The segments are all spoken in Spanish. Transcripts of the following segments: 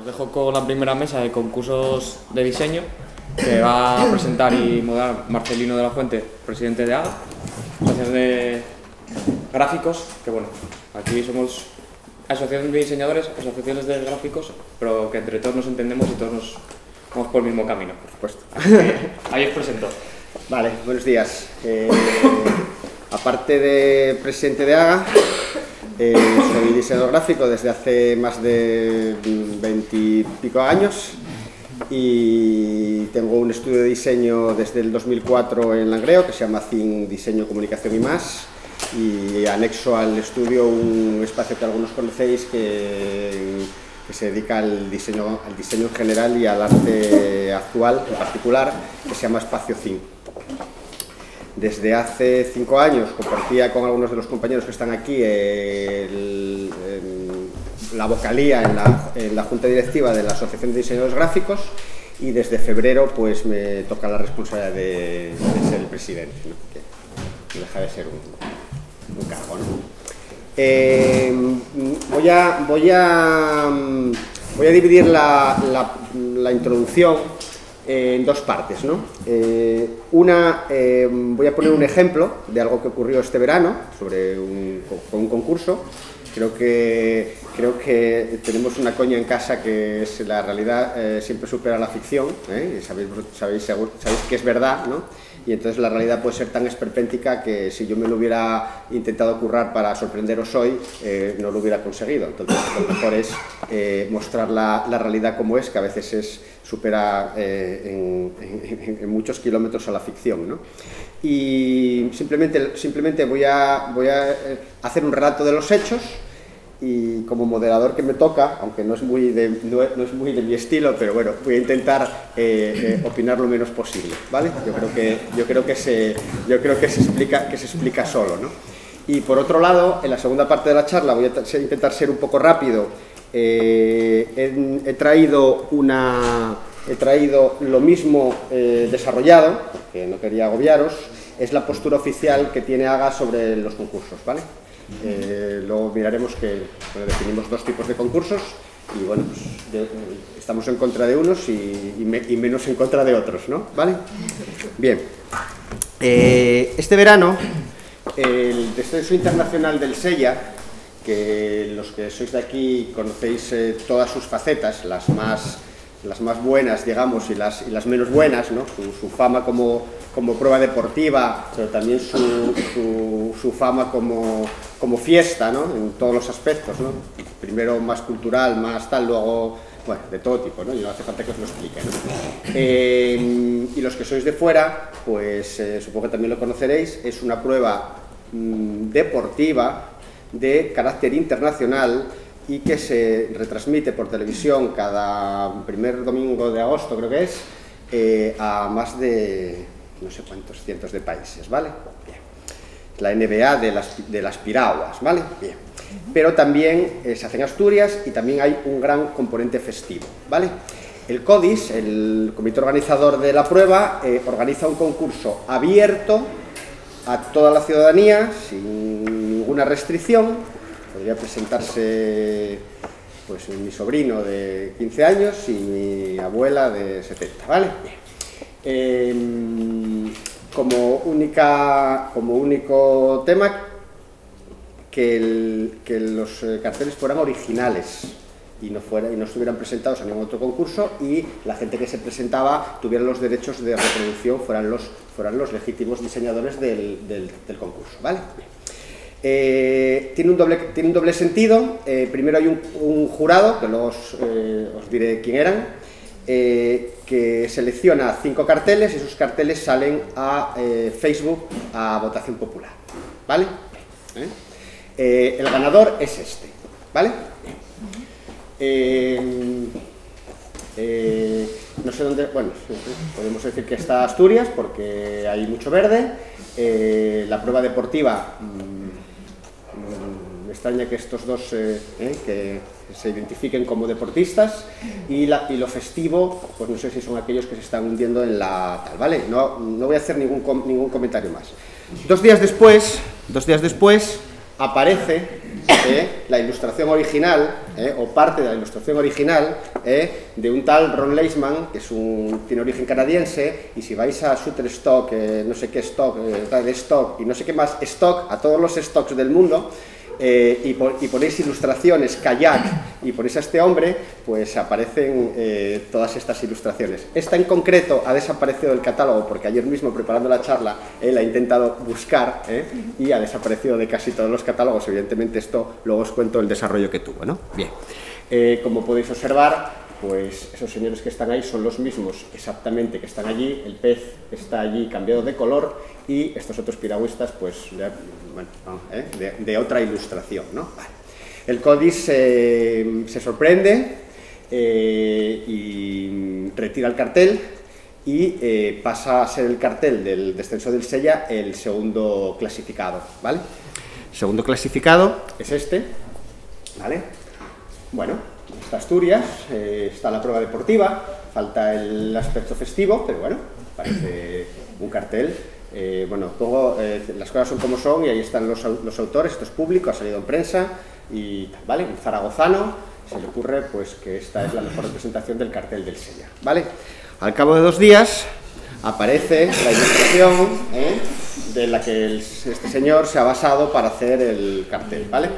os dejo con la primera mesa de concursos de diseño que va a presentar y moderar Marcelino de la Fuente, presidente de AGA, Asociación de Gráficos, que bueno, aquí somos asociaciones de diseñadores, asociaciones de gráficos, pero que entre todos nos entendemos y todos nos vamos por el mismo camino, por supuesto. Ahí os presento. Vale, buenos días. Eh, aparte de presidente de AGA, eh, soy diseñador gráfico desde hace más de veintipico años y tengo un estudio de diseño desde el 2004 en Langreo que se llama CIN Diseño, Comunicación y más y anexo al estudio un espacio que algunos conocéis que, que se dedica al diseño, al diseño en general y al arte actual en particular que se llama Espacio CIN. Desde hace cinco años compartía con algunos de los compañeros que están aquí la vocalía en la, junta directiva de la Asociación de Diseñadores Gráficos y desde febrero pues me toca la responsabilidad de, ser el presidente, ¿no? que deja de ser un, un cargo. Eh, voy, a, dividir la introducción en dos partes. ¿no? Eh, una, eh, voy a poner un ejemplo de algo que ocurrió este verano sobre un, con un concurso. Creo que, creo que tenemos una coña en casa que es la realidad eh, siempre supera la ficción. Sabéis, sabéis, sabéis que es verdad, ¿no? y entonces la realidad puede ser tan esperpéntica que si yo me lo hubiera intentado currar para sorprenderos hoy, eh, no lo hubiera conseguido. Entonces lo mejor es eh, mostrar la, la, realidad como es, que a veces es, supera eh, en, muchos kilómetros a la ficción. ¿no? Y simplemente, simplemente voy, a, voy a hacer un relato de los hechos, y como moderador que me toca, aunque no es muy de, no, muy de mi estilo, pero bueno, voy a intentar eh, eh, opinar lo menos posible, ¿vale? Yo creo que, yo creo que, se, yo creo que, se, explica, que se explica solo, ¿no? Y por otro lado, en la segunda parte de la charla voy a intentar ser un poco rápido. Eh, he, traído una, he traído lo mismo eh, desarrollado, que no quería agobiaros, es la postura oficial que tiene AGA sobre los concursos, ¿vale? Eh, luego miraremos que definimos dos tipos de concursos y bueno, pues, estamos en contra de unos y, y, me, y, menos en contra de otros, ¿no? ¿Vale? Bien. Este verano, el Descenso Internacional del SEIA, que los que sois de aquí conocéis eh, todas sus facetas, las más, las más buenas, digamos, y las, y las menos buenas, ¿no? Su, su fama como, como prueba deportiva, pero también su, su, su fama como, como fiesta, ¿no? En todos los aspectos, ¿no? Primero más cultural, más tal, luego, bueno, de todo tipo, ¿no? Y no hace falta que os lo explique, ¿no? eh, y los que sois de fuera, pues eh, supongo que también lo conoceréis, es una prueba mmm, deportiva de carácter internacional y que se retransmite por televisión cada primer domingo de agosto, creo que es, eh, a más de no sé cuántos cientos de países, ¿vale? Bien. La NBA de las, de las piraguas, ¿vale? Bien. Pero también eh, se hace en Asturias y también hay un gran componente festivo, ¿vale? El CODIS, el comité organizador de la prueba, eh, organiza un concurso abierto a toda la ciudadanía, sin ninguna restricción. Podría presentarse pues mi sobrino de 15 años y mi abuela de 70, ¿vale? Eh, como, única, como único tema que, el, que los eh, carteles fueran originales y no, fuera, y no estuvieran presentados a ningún otro concurso y la gente que se presentaba tuviera los derechos de reproducción, fueran los, fueran los legítimos diseñadores del, del, del concurso. ¿vale? Eh, tiene, un doble, tiene un doble sentido. Eh, primero hay un, jurado, que luego os, eh, os diré quién eran, que selecciona cinco carteles y esos carteles salen a Facebook a votación popular. ¿Vale? El ganador es este. ¿Vale? no sé dónde. Bueno, podemos decir que está Asturias porque hay mucho verde. la prueba deportiva. Me extraña que estos dos eh, eh, que se identifiquen como deportistas y, la, y, lo festivo, pues no sé si son aquellos que se están hundiendo en la tal, ¿vale? No, no voy a hacer ningún, com ningún comentario más. Dos días después, dos días después, aparece eh, la ilustración original, eh, o parte de la ilustración original, eh, de un tal Ron Leisman, que es un, tiene origen canadiense, y si vais a Shutterstock, no sé qué stock, de stock, y no sé qué más stock, a todos los stocks del mundo, eh, y, ponéis ilustraciones, kayak, y ponéis a este hombre, pues aparecen eh, todas estas ilustraciones. Esta en concreto ha desaparecido del catálogo porque ayer mismo preparando la charla él ha intentado buscar eh, y ha desaparecido de casi todos los catálogos. Evidentemente esto luego os cuento el desarrollo que tuvo. ¿no? Bien, como podéis observar, pues esos señores que están ahí son los mismos exactamente que están allí, el pez está allí cambiado de color y estos otros piragüistas pues ¿eh? de, otra ilustración. ¿no? El códice se sorprende eh, y retira el cartel y eh, pasa a ser el cartel del descenso del Sella el segundo clasificado. ¿vale? segundo clasificado es este. ¿vale? Bueno, está Asturias, está la prueba deportiva, falta el aspecto festivo, pero bueno, parece un cartel eh, bueno, eh, las cosas son como son y ahí están los, autores, esto es público, ha salido en prensa y ¿vale? Un zaragozano se le ocurre pues que esta es la mejor representación del cartel del Sella, ¿vale? Al cabo de dos días aparece la ilustración ¿eh? de la que este señor se ha basado para hacer el cartel, ¿vale?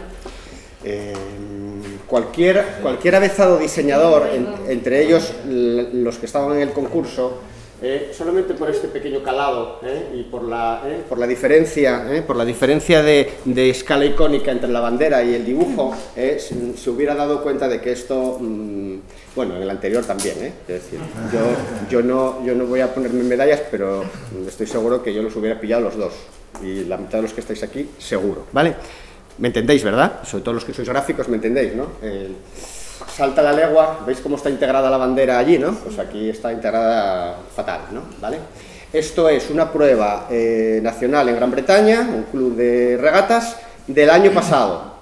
Cualquier, cualquier avezado diseñador, entre ellos los que estaban en el concurso, eh, solamente por este pequeño calado eh, y por la, eh, por la diferencia, por la diferencia de, escala icónica entre la bandera y el dibujo, se, hubiera dado cuenta de que esto, mm, bueno, en el anterior también, es decir, yo, yo, no, yo no voy a ponerme medallas, pero estoy seguro que yo los hubiera pillado los dos, y la mitad de los que estáis aquí, seguro, ¿vale? ¿Me entendéis, verdad? Sobre todo los que sois gráficos, ¿me entendéis, no? salta la legua, ¿veis cómo está integrada la bandera allí, no? Pues aquí está integrada fatal, ¿no? ¿Vale? Esto es una prueba eh, nacional en Gran Bretaña, un club de regatas, del año pasado.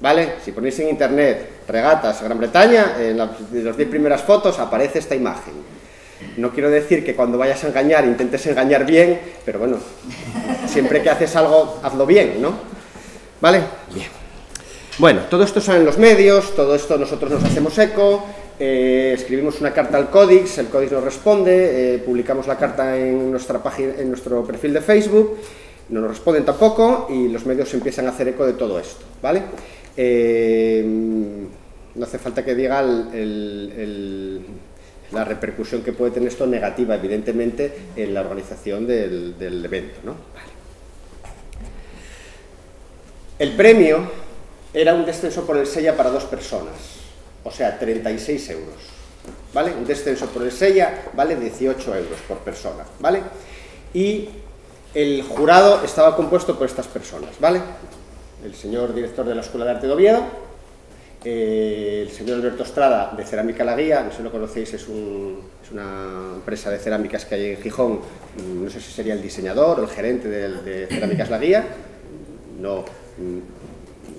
¿Vale? Si ponéis en internet regatas Gran Bretaña, en las 10 primeras fotos aparece esta imagen. No quiero decir que cuando vayas a engañar intentes engañar bien, pero bueno, siempre que haces algo, hazlo bien, ¿no? ¿Vale? Bien. Bueno, todo esto son en los medios, todo esto nosotros nos hacemos eco, eh, escribimos una carta al Códix, el Códix nos responde, eh, publicamos la carta en, nuestra página, en nuestro perfil de Facebook, no nos responden tampoco y los medios empiezan a hacer eco de todo esto, ¿vale? Eh, no hace falta que diga la repercusión que puede tener esto negativa, evidentemente, en la organización del, del evento, ¿no? Vale. El premio era un descenso por el Sella para dos personas, o sea, 36 euros. ¿Vale? Un descenso por el Sella vale 18 euros por persona, ¿vale? Y el jurado estaba compuesto por estas personas, ¿vale? El señor director de la Escuela de Arte de Oviedo, eh, el señor Alberto Estrada de Cerámica La Guía, no sé si lo conocéis, es, una empresa de cerámicas que hay en Gijón, no sé si sería el diseñador o el gerente de, de Cerámicas La Guía, no,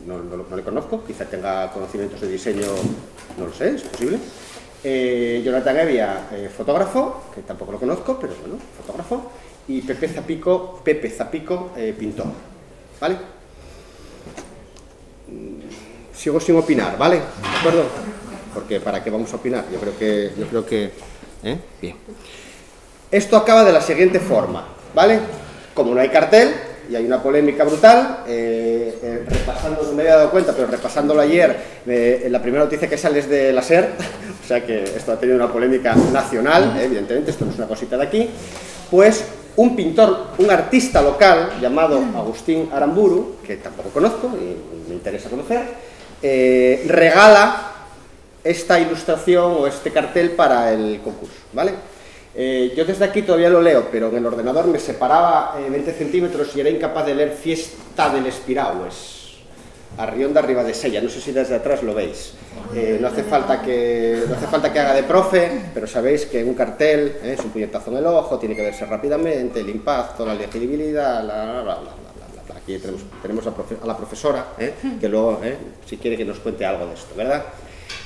no, le conozco, quizá tenga conocimientos de diseño, no lo sé, es posible. Eh, Jonathan Evia, eh, fotógrafo, que tampoco lo conozco, pero bueno, fotógrafo. Y Pepe Zapico, Pepe Zapico, eh, pintor. ¿Vale? Mm, sigo sin opinar, ¿vale? ¿De acuerdo? Porque ¿para qué vamos a opinar? Yo creo que... Yo creo que Bien. Esto acaba de la siguiente forma, ¿vale? Como no hay cartel, y hay una polémica brutal, eh, eh, repasando, no me había dado cuenta, pero repasándolo ayer, eh, la primera noticia que sale es de la SER, o sea que esto ha tenido una polémica nacional, evidentemente, esto no es una cosita de aquí, pues un pintor, un artista local llamado Agustín Aramburu, que tampoco conozco y me interesa conocer, regala esta ilustración o este cartel para el concurso, ¿vale? Eh, yo desde aquí todavía lo leo, pero en el ordenador me separaba 20 eh, centímetros y era incapaz de leer Fiesta del Espiraues. Arrión de arriba de Sella, no sé si desde atrás lo veis. Eh, no, hace falta que, no hace falta que haga de profe, pero sabéis que un cartel es un puñetazo en el ojo, tiene que verse rápidamente, el impacto, la legibilidad, la, Aquí tenemos, tenemos a, la profesora, que luego, si quiere que nos cuente algo de esto, ¿verdad?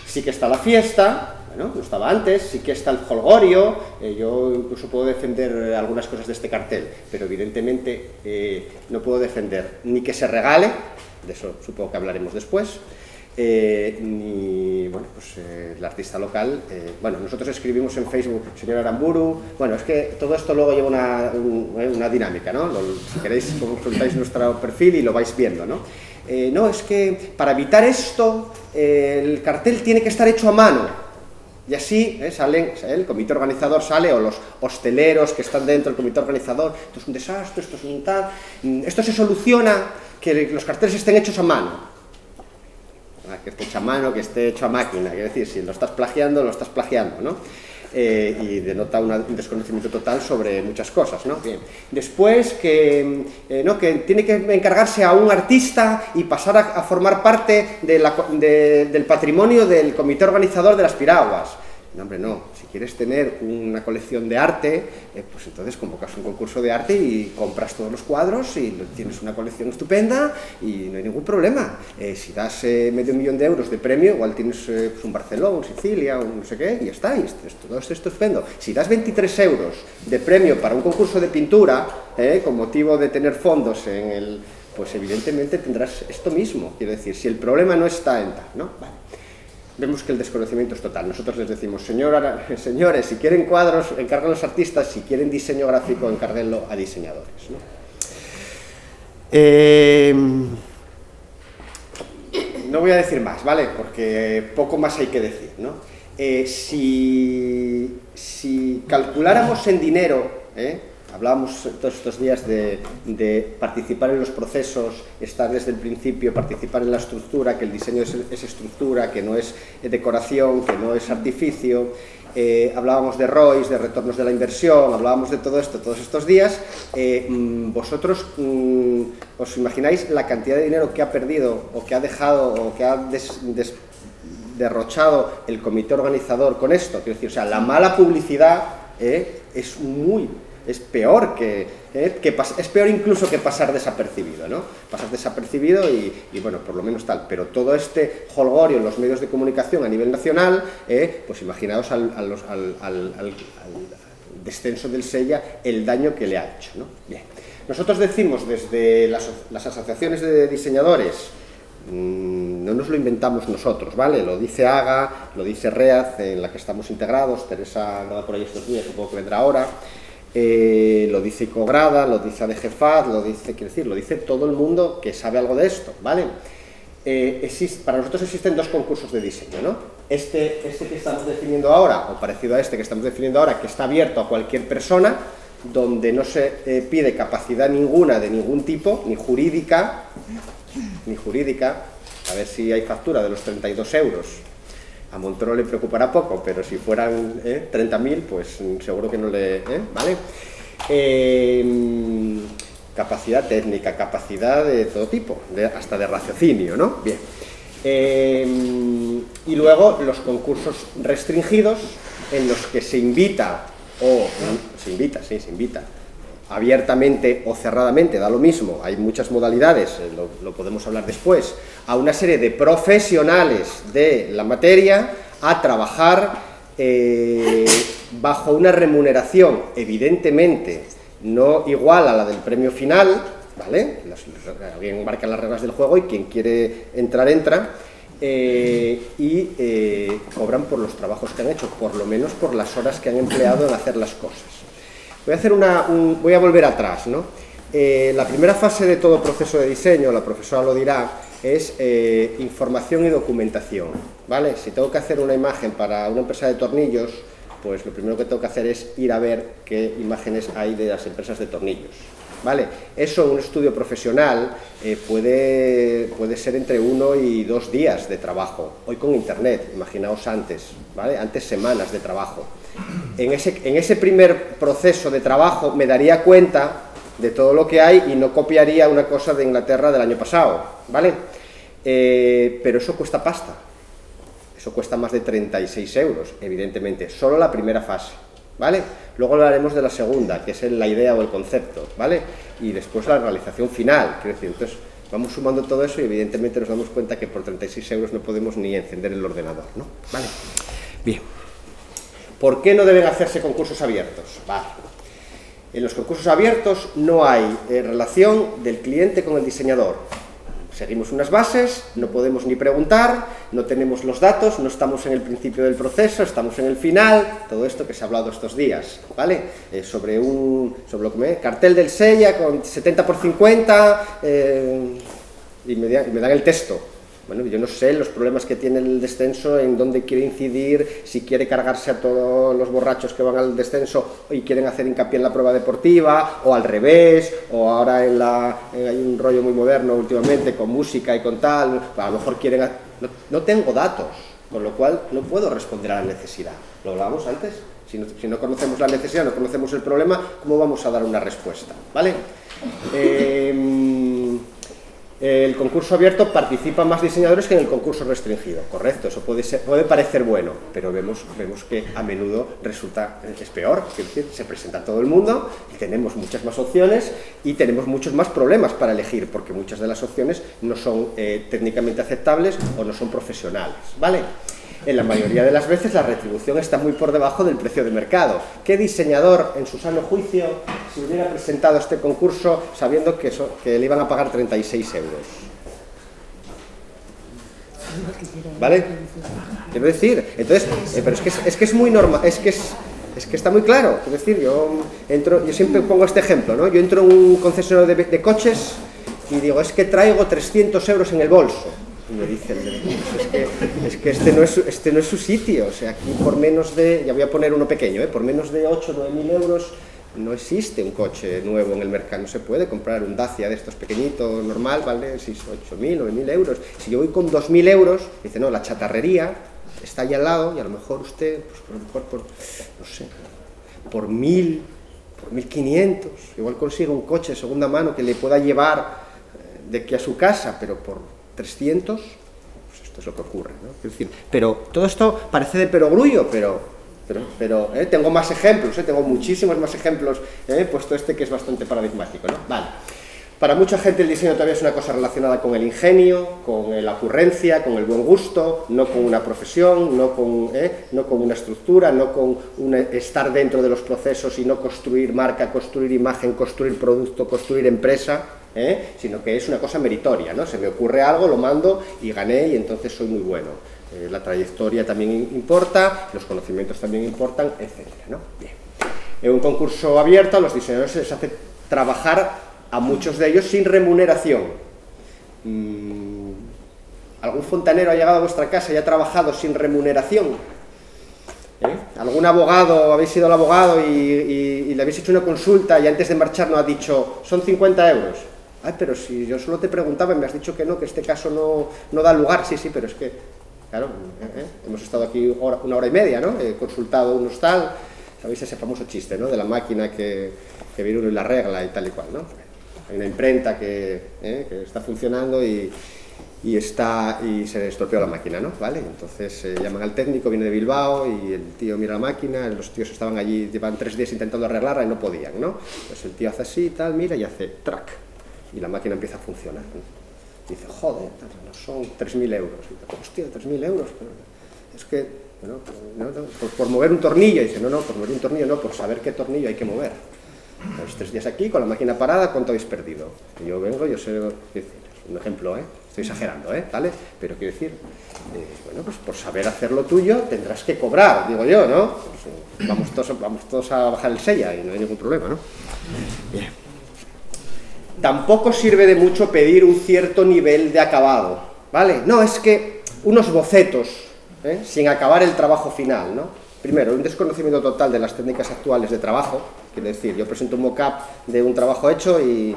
Sí que está la fiesta, No estaba antes, sí que está el holgorio, eh, yo incluso puedo defender algunas cosas de este cartel, pero evidentemente eh, no puedo defender ni que se regale, de eso supongo que hablaremos después, eh, ni bueno, pues, el artista local. bueno, nosotros escribimos en Facebook, señor Aramburu, bueno, es que todo esto luego lleva una, una dinámica, ¿no? si queréis consultáis nuestro perfil y lo vais viendo, ¿no? no, es que para evitar esto el cartel tiene que estar hecho a mano, y así ¿eh? salen, el comité organizador sale, o los hosteleros que están dentro del comité organizador, esto es un desastre, esto es un tal, mm, esto se soluciona, que los carteles estén hechos a mano. Ah, que esté hecho a mano, que esté hecho a máquina, quiere decir, si lo estás plagiando, lo estás plagiando, ¿no? Eh, y denota un desconocimiento total sobre muchas cosas. ¿no? Bien. Después, que, eh, ¿no? que tiene que encargarse a un artista y pasar a, formar parte del patrimonio del comité organizador de las piraguas. No, hombre, no. Si quieres tener una colección de arte, eh, pues entonces convocas un concurso de arte y compras todos los cuadros y tienes una colección estupenda y no hay ningún problema. Eh, si das eh, medio millón de euros de premio, igual tienes pues un Barcelona, un Sicilia, un no sé qué, y está, y todo esto es estupendo. Si das 23 euros de premio para un concurso de pintura, con motivo de tener fondos en el... pues evidentemente tendrás esto mismo. Quiero decir, si el problema no está en tal, ¿no? Vale vemos que el desconocimiento es total. Nosotros les decimos, señores, si quieren cuadros, encargan a los artistas, si quieren diseño gráfico, encarguenlo a diseñadores. Em, ¿no? voy a decir más, ¿vale? Porque poco más hay que decir, ¿no? Eh, si, si calculáramos en dinero, ¿eh? Hablábamos todos estos días de, participar en los procesos, estar desde el principio, participar en la estructura, que el diseño es, estructura, que no es decoración, que no es artificio. Eh, hablábamos de ROIs, de retornos de la inversión, hablábamos de todo esto todos estos días. Eh, mm, ¿Vosotros mm, os imagináis la cantidad de dinero que ha perdido o que ha dejado o que ha derrochado el comité organizador con esto? Quiero decir, o sea, la mala publicidad eh, es muy es peor que, eh, es peor incluso que pasar desapercibido, ¿no? Pasar desapercibido y, bueno, por lo menos tal, pero todo este holgorio en los medios de comunicación a nivel nacional, eh, pues imaginaos al, descenso del Sella el daño que le ha hecho, ¿no? Bien. Nosotros decimos desde las, asociaciones de diseñadores, mm, no nos lo inventamos nosotros, ¿vale? Lo dice AGA, lo dice REAZ, en la que estamos integrados, Teresa andaba por ahí estos días, supongo que vendrá ahora, eh, lo dice Icograda, lo dice ADGFAD, lo dice, quiero decir, lo dice todo el mundo que sabe algo de esto, ¿vale? Eh, para nosotros existen dos concursos de diseño, ¿no? Este, este que estamos definiendo ahora, o parecido a este que estamos definiendo ahora, que está abierto a cualquier persona, donde no se eh, pide capacidad ninguna de ningún tipo, ni jurídica, ni jurídica, a ver si hay factura de los 32 euros, a Montoro le preocupará poco, pero si fueran 30.000, ¿eh? pues seguro que no le... ¿eh? ¿Vale? Em, capacidad técnica, capacidad de todo tipo, hasta de raciocinio, ¿no? Bien. Em, y luego los concursos restringidos en los que se invita, o se invita, sí, se invita, abiertamente o cerradamente, da lo mismo, hay muchas modalidades, eh, lo, podemos hablar después, a una serie de profesionales de la materia a trabajar eh, bajo una remuneración evidentemente no igual a la del premio final, ¿vale? alguien marca las reglas del juego y quien quiere entrar, entra, eh, y cobran por los trabajos que han hecho, por lo menos por las horas que han empleado en hacer las cosas. Voy a, hacer una, voy a volver atrás. ¿no? Eh, la primera fase de todo proceso de diseño, la profesora lo dirá, es eh, información y documentación. ¿vale? Si tengo que hacer una imagen para una empresa de tornillos, pues lo primero que tengo que hacer es ir a ver qué imágenes hay de las empresas de tornillos. ¿Vale? Eso, un estudio profesional, eh, puede, puede ser entre uno y dos días de trabajo. Hoy con internet, imaginaos antes, ¿vale? Antes semanas de trabajo en ese, en ese primer proceso de trabajo me daría cuenta de todo lo que hay y no copiaría una cosa de Inglaterra del año pasado, ¿vale? Eh, pero eso cuesta pasta, eso cuesta más de 36 euros, evidentemente, solo la primera fase, ¿vale? Luego hablaremos de la segunda, que es la idea o el concepto, ¿vale? Y después la realización final, quiero decir, entonces vamos sumando todo eso y evidentemente nos damos cuenta que por 36 euros no podemos ni encender el ordenador, ¿no? ¿Vale? Bien. ¿Por qué no deben hacerse concursos abiertos? Vale. En los concursos abiertos no hay eh, relación del cliente con el diseñador. Seguimos unas bases, no podemos ni preguntar, no tenemos los datos, no estamos en el principio del proceso, estamos en el final, todo esto que se ha hablado estos días, ¿vale? Eh, sobre un sobre lo que me, cartel del Sella con 70 por 50 eh, y, me, y me dan el texto. Bueno, yo no sé los problemas que tiene el descenso, en dónde quiere incidir, si quiere cargarse a todos los borrachos que van al descenso y quieren hacer hincapié en la prueba deportiva, o al revés, o ahora en la, hay un rollo muy moderno últimamente con música y con tal, a lo mejor quieren... No, no tengo datos, con lo cual no puedo responder a la necesidad. ¿Lo hablábamos antes? Si no, si no, conocemos la necesidad, no conocemos el problema, ¿cómo vamos a dar una respuesta? ¿Vale? Eh, el concurso abierto participan más diseñadores que en el concurso restringido, correcto, eso puede, ser, puede parecer bueno, pero vemos, que a menudo resulta, es peor, es decir, se presenta todo el mundo y tenemos muchas más opciones y tenemos muchos más problemas para elegir, porque muchas de las opciones no son eh, técnicamente aceptables o no son profesionales, ¿vale? En la mayoría de las veces la retribución está muy por debajo del precio de mercado. ¿Qué diseñador, en su sano juicio, se hubiera presentado este concurso sabiendo que, le iban a pagar 36 euros? ¿Vale? Quiero decir, entonces, eh, pero es que es, que es muy normal, es que es, es que está muy claro. Es decir, yo entro, yo siempre pongo este ejemplo, ¿no? Yo entro en un concesionario de coches y digo, es que traigo 300 euros en el bolso. Me dicen, es que, es que este, no es, este no es su sitio, o sea, aquí por menos de, ya voy a poner uno pequeño, ¿eh? por menos de 8 o 9 mil euros no existe un coche nuevo en el mercado, no se puede comprar un Dacia de estos pequeñitos, normal, vale 6, 8 mil, 9 mil euros. Si yo voy con 2 mil euros, dice, no, la chatarrería está ahí al lado y a lo mejor usted, pues a lo mejor por, no sé, por mil, por 1500, igual consigue un coche de segunda mano que le pueda llevar de aquí a su casa, pero por 300, pues esto es lo que ocurre. ¿no? Es decir, pero todo esto parece de perogrullo, pero, pero, pero ¿eh? tengo más ejemplos, ¿eh? tengo muchísimos más ejemplos, ¿eh? he puesto este que es bastante paradigmático. ¿no? Vale. Para mucha gente el diseño todavía es una cosa relacionada con el ingenio, con la ocurrencia, con el buen gusto, no con una profesión, no con, ¿eh? no con una estructura, no con estar dentro de los procesos y no construir marca, construir imagen, construir producto, construir empresa. ¿eh? sino que es una cosa meritoria, ¿no? Se me ocurre algo, lo mando y gané y entonces soy muy bueno. Eh, la trayectoria también importa, los conocimientos también importan, etc. Bien. En un concurso abierto a los diseñadores se les hace trabajar a muchos de ellos sin remuneración. Mm, ¿Algún fontanero ha llegado a vuestra casa y ha trabajado sin remuneración? ¿Eh? ¿Algún abogado, habéis sido el abogado y, le habéis hecho una consulta y antes de marchar no ha dicho, son 50 euros? Ay, pero si yo solo te preguntaba y me has dicho que no, que este caso no, no da lugar. Sí, sí, pero es que, claro, ¿eh? hemos estado aquí una hora y media, ¿no? He consultado unos tal, sabéis ese famoso chiste, ¿no? De la máquina que, que viene uno y la regla y tal y cual, ¿no? Hay una imprenta que, ¿eh? que está funcionando y, y, está, y se estropeó la máquina, ¿no? ¿Vale? Entonces eh, llaman al técnico, viene de Bilbao y el tío mira la máquina, los tíos estaban allí, llevan tres días intentando arreglarla y no podían, ¿no? Pues el tío hace así y tal, mira y hace track y la máquina empieza a funcionar. Dice, joder, son 3.000 euros. Y dice, hostia, 3.000 euros. Es que, bueno, no, no, por, por, mover un tornillo. Y dice, no, no, por mover un tornillo no, por saber qué tornillo hay que mover. Los tres días aquí, con la máquina parada, ¿cuánto habéis perdido? Yo vengo, yo sé, un ejemplo, ¿eh? Estoy exagerando, ¿eh? ¿Vale? Pero quiero decir, eh, bueno, pues por saber hacer lo tuyo tendrás que cobrar, digo yo, ¿no? Pues, vamos, todos, vamos todos a bajar el sella y no hay ningún problema, ¿no? Bien tampoco sirve de mucho pedir un cierto nivel de acabado, ¿vale? No, es que unos bocetos, ¿eh? sin acabar el trabajo final, ¿no? Primero, un desconocimiento total de las técnicas actuales de trabajo, quiero decir, yo presento un mock-up de un trabajo hecho y,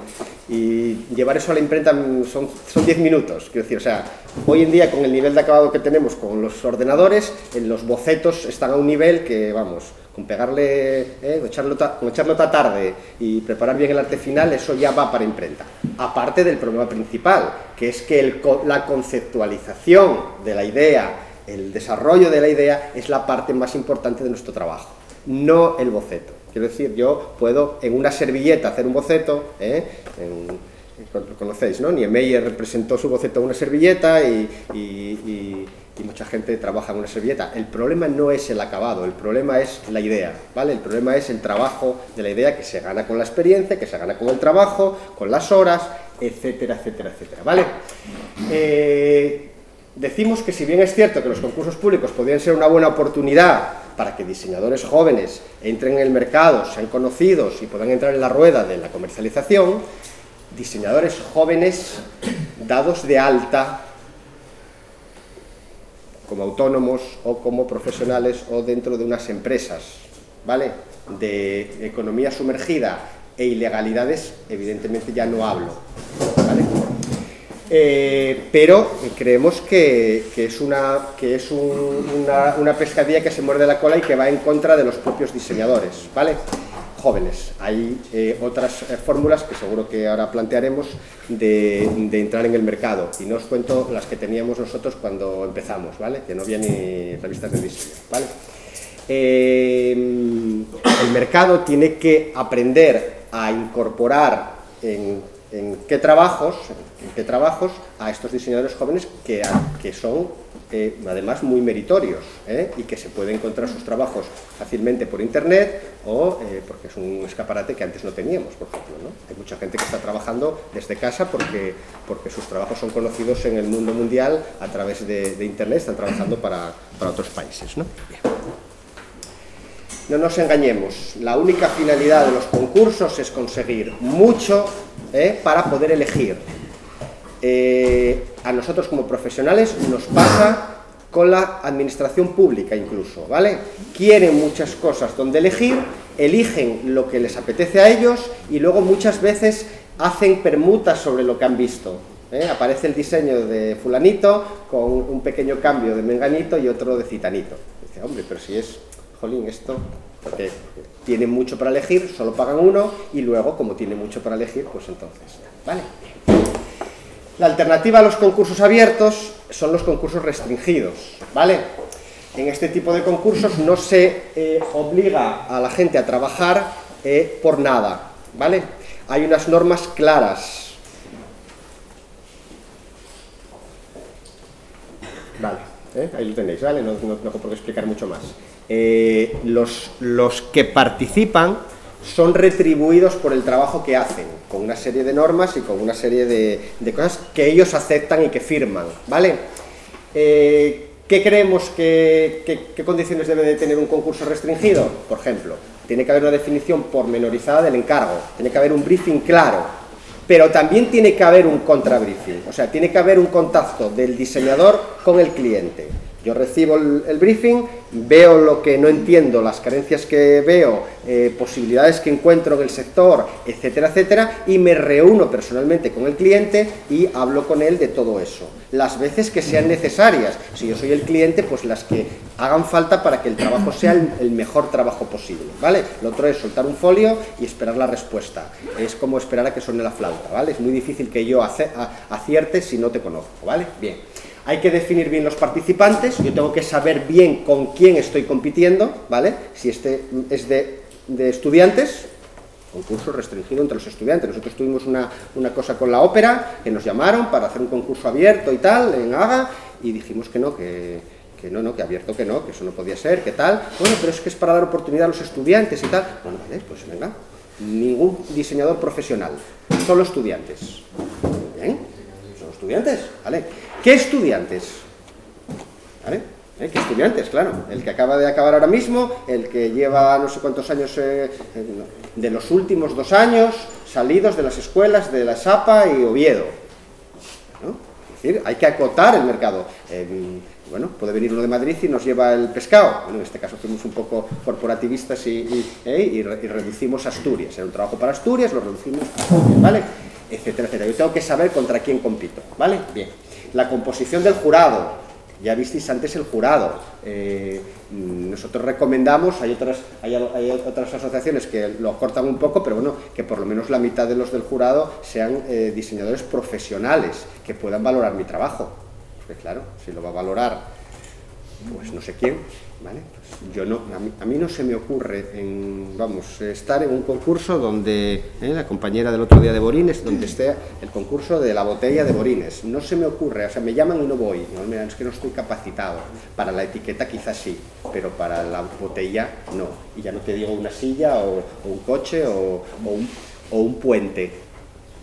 llevar eso a la imprenta son 10 minutos, quiero decir, o sea, hoy en día con el nivel de acabado que tenemos con los ordenadores, en los bocetos están a un nivel que, vamos, con pegarle, eh, con, echar nota, con echar nota tarde y preparar bien el arte final, eso ya va para imprenta. Aparte del problema principal, que es que la conceptualización de la idea, el desarrollo de la idea, es la parte más importante de nuestro trabajo, no el boceto. Quiero decir, yo puedo en una servilleta hacer un boceto, ¿eh? conocéis, ¿no? Niemeyer representó su boceto en una servilleta y mucha gente trabaja en una servilleta. El problema no es el acabado, el problema es la idea, ¿vale? El problema es el trabajo de la idea que se gana con la experiencia, que se gana con el trabajo, con las horas, etcétera, etcétera, etcétera, ¿vale? Eh, decimos que si bien es cierto que los concursos públicos podrían ser una buena oportunidad para que diseñadores jóvenes entren en el mercado, sean conocidos y puedan entrar en la rueda de la comercialización, diseñadores jóvenes dados de alta como autónomos o como profesionales o dentro de unas empresas, ¿vale? De economía sumergida e ilegalidades, evidentemente ya no hablo, ¿vale? Eh, pero creemos que, es, una, que es una, una pescadilla que se muerde la cola y que va en contra de los propios diseñadores, ¿vale? jóvenes. Hay eh, otras eh, fórmulas que seguro que ahora plantearemos de, entrar en el mercado y no os cuento las que teníamos nosotros cuando empezamos, ¿vale? Que no había ni revistas de diseño, ¿vale? El mercado tiene que aprender a incorporar en, qué trabajos, en qué trabajos a estos diseñadores jóvenes que, que son eh, además muy meritorios ¿eh? y que se puede encontrar sus trabajos fácilmente por internet o eh, porque es un escaparate que antes no teníamos, por ejemplo. Hay mucha gente que está trabajando desde casa porque, porque sus trabajos son conocidos en el mundo mundial a través de, internet, están trabajando para, para otros países. ¿no? no nos engañemos, la única finalidad de los concursos es conseguir mucho para poder elegir eh, a nosotros como profesionales nos pasa con la administración pública incluso, ¿vale? Quieren muchas cosas donde elegir, eligen lo que les apetece a ellos y luego muchas veces hacen permutas sobre lo que han visto. ¿eh? Aparece el diseño de fulanito con un pequeño cambio de menganito y otro de citanito. Dice, hombre, pero si es, jolín, esto, porque tiene mucho para elegir, solo pagan uno y luego, como tiene mucho para elegir, pues entonces, ¿vale? La alternativa a los concursos abiertos son los concursos restringidos, ¿vale? En este tipo de concursos no se eh, obliga a la gente a trabajar eh, por nada, ¿vale? Hay unas normas claras. Vale, ¿eh? ahí lo tenéis, ¿vale? No, no, no puedo explicar mucho más. los, los que participan son retribuidos por el trabajo que hacen, con una serie de normas y con una serie de, cosas que ellos aceptan y que firman, ¿vale? Eh, ¿Qué creemos que, qué condiciones debe de tener un concurso restringido? Por ejemplo, tiene que haber una definición pormenorizada del encargo, tiene que haber un briefing claro, pero también tiene que haber un contrabriefing, o sea, tiene que haber un contacto del diseñador con el cliente. Yo recibo el, briefing, veo lo que no entiendo, las carencias que veo, eh, posibilidades que encuentro en el sector, etcétera, etcétera, y me reúno personalmente con el cliente y hablo con él de todo eso. Las veces que sean necesarias, si yo soy el cliente, pues las que hagan falta para que el trabajo sea el, mejor trabajo posible, ¿vale? Lo otro es soltar un folio y esperar la respuesta. Es como esperar a que suene la flauta, ¿vale? Es muy difícil que yo acierte si no te conozco, ¿vale? Bien. Hay que definir bien los participantes, yo tengo que saber bien con quién estoy compitiendo, ¿vale? Si este es de, estudiantes, concurso restringido entre los estudiantes. Nosotros tuvimos una, cosa con la ópera, que nos llamaron para hacer un concurso abierto y tal, en Haga, y dijimos que no, que, no, no, que abierto que no, que eso no podía ser, que tal. Bueno, pero es que es para dar oportunidad a los estudiantes y tal. Bueno, vale, pues venga. Ningún diseñador profesional, solo estudiantes. Bien, son estudiantes, ¿vale? ¿Qué estudiantes? ¿Vale? ¿Eh? ¿Qué estudiantes? Claro, el que acaba de acabar ahora mismo, el que lleva no sé cuántos años, eh, de los últimos dos años, salidos de las escuelas de la SAPA y Oviedo. Es decir, hay que acotar el mercado. bueno, puede venir uno de Madrid y nos lleva el pescado. En este caso fuimos un poco corporativistas y, y, reducimos Asturias. Era un trabajo para Asturias, lo reducimos ¿vale? Etcétera, etcétera. Yo tengo que saber contra quién compito, ¿vale? Bien. La composición del jurado, ya visteis antes el jurado. Eh, nosotros recomendamos, hay otras, hay, otras asociaciones que lo cortan un poco, pero bueno, que por lo menos la mitad de los del jurado sean eh, diseñadores profesionales, que puedan valorar mi trabajo. Porque claro, si lo va a valorar pues no sé quién, ¿vale? Yo no, a mí, no se me ocurre, en, vamos, estar en un concurso donde, ¿eh? la compañera del otro día de Borines, donde esté el concurso de la botella de Borines, no se me ocurre, o sea, me llaman y no voy, ¿no? es que no estoy capacitado, para la etiqueta quizás sí, pero para la botella no, y ya no te digo una silla o, un coche o, un, o un puente,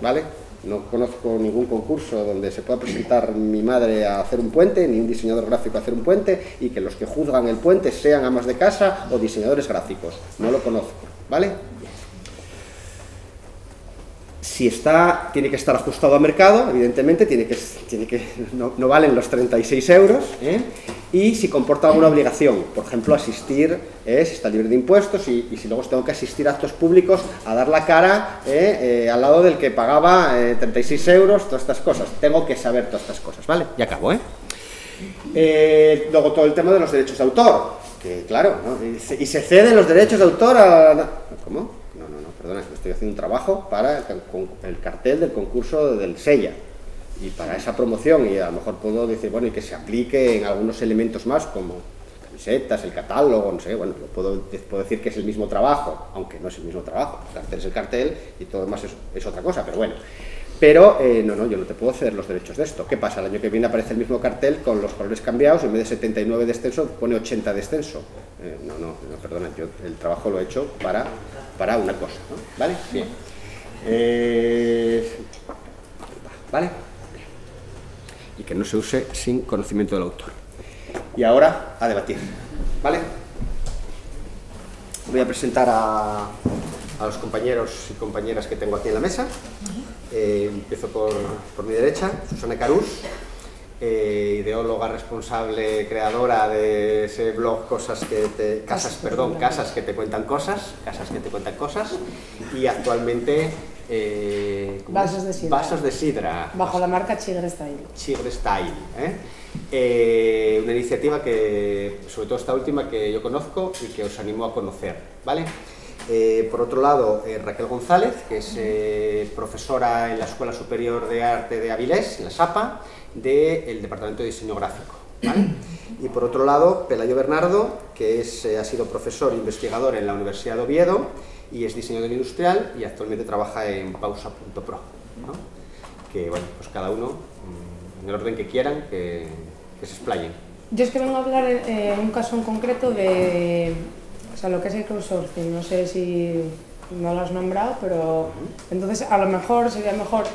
¿vale? No conozco ningún concurso donde se pueda presentar mi madre a hacer un puente, ni un diseñador gráfico a hacer un puente, y que los que juzgan el puente sean amas de casa o diseñadores gráficos. No lo conozco, ¿vale? Si está, tiene que estar ajustado a mercado, evidentemente, tiene que, no, no valen los 36 euros, ¿eh? y si comporta alguna obligación, por ejemplo, asistir, eh, si está libre de impuestos y, si luego tengo que asistir a actos públicos a dar la cara eh, eh, al lado del que pagaba 36 euros, todas estas cosas. Tengo que saber todas estas cosas, ¿vale? Ya acabo, ¿eh? luego todo el tema de los derechos de autor, que claro, y, se, ceden los derechos de autor a... ¿Cómo? Perdona, estoy haciendo un trabajo para el cartel del concurso del SELLA y para esa promoción y a lo mejor puedo decir, bueno, y que se aplique en algunos elementos más como camisetas, el catálogo, no sé, bueno, puedo, puedo decir que es el mismo trabajo, aunque no es el mismo trabajo, el cartel es el cartel y todo demás es, es otra cosa, pero bueno. Pero eh, no, no, yo no te puedo ceder los derechos de esto. ¿Qué pasa? El año que viene aparece el mismo cartel con los colores cambiados, en vez de 79 de extenso pone 80 de extenso. Eh, no, no, no, perdona, yo el trabajo lo he hecho para, para una cosa, ¿no? ¿Vale? Bien. Eh, ¿Vale? y que no se use sin conocimiento del autor. Y ahora a debatir. ¿Vale? Voy a presentar a, a los compañeros y compañeras que tengo aquí en la mesa. Eh, empiezo por, por, mi derecha, Susana Carús, eh, ideóloga responsable, creadora de ese blog Cosas que te, Casas, perdón, Casas que te cuentan cosas, Casas que te cuentan cosas, y actualmente eh, vasos de sidra. Vasos de sidra. Bajo la marca Chigre Style. Chigre Style. ¿eh? Eh, una iniciativa que, sobre todo esta última, que yo conozco y que os animo a conocer. ¿vale? Por otro lado, Raquel González, que es profesora en la Escuela Superior de Arte de Avilés, en la SAPA, del Departamento de Diseño Gráfico. Y por otro lado, Pelayo Bernardo, que es, ha sido profesor e investigador en la Universidad de Oviedo y es diseñador industrial y actualmente trabaja en pausa.pro. ¿no? Que bueno, pues cada uno mm, en el orden que quieran que, se explayen. Yo es que vengo a hablar en un caso en concreto de o sea, lo que es el crowdsourcing. No sé si no lo has nombrado, pero entonces a lo mejor sería mejor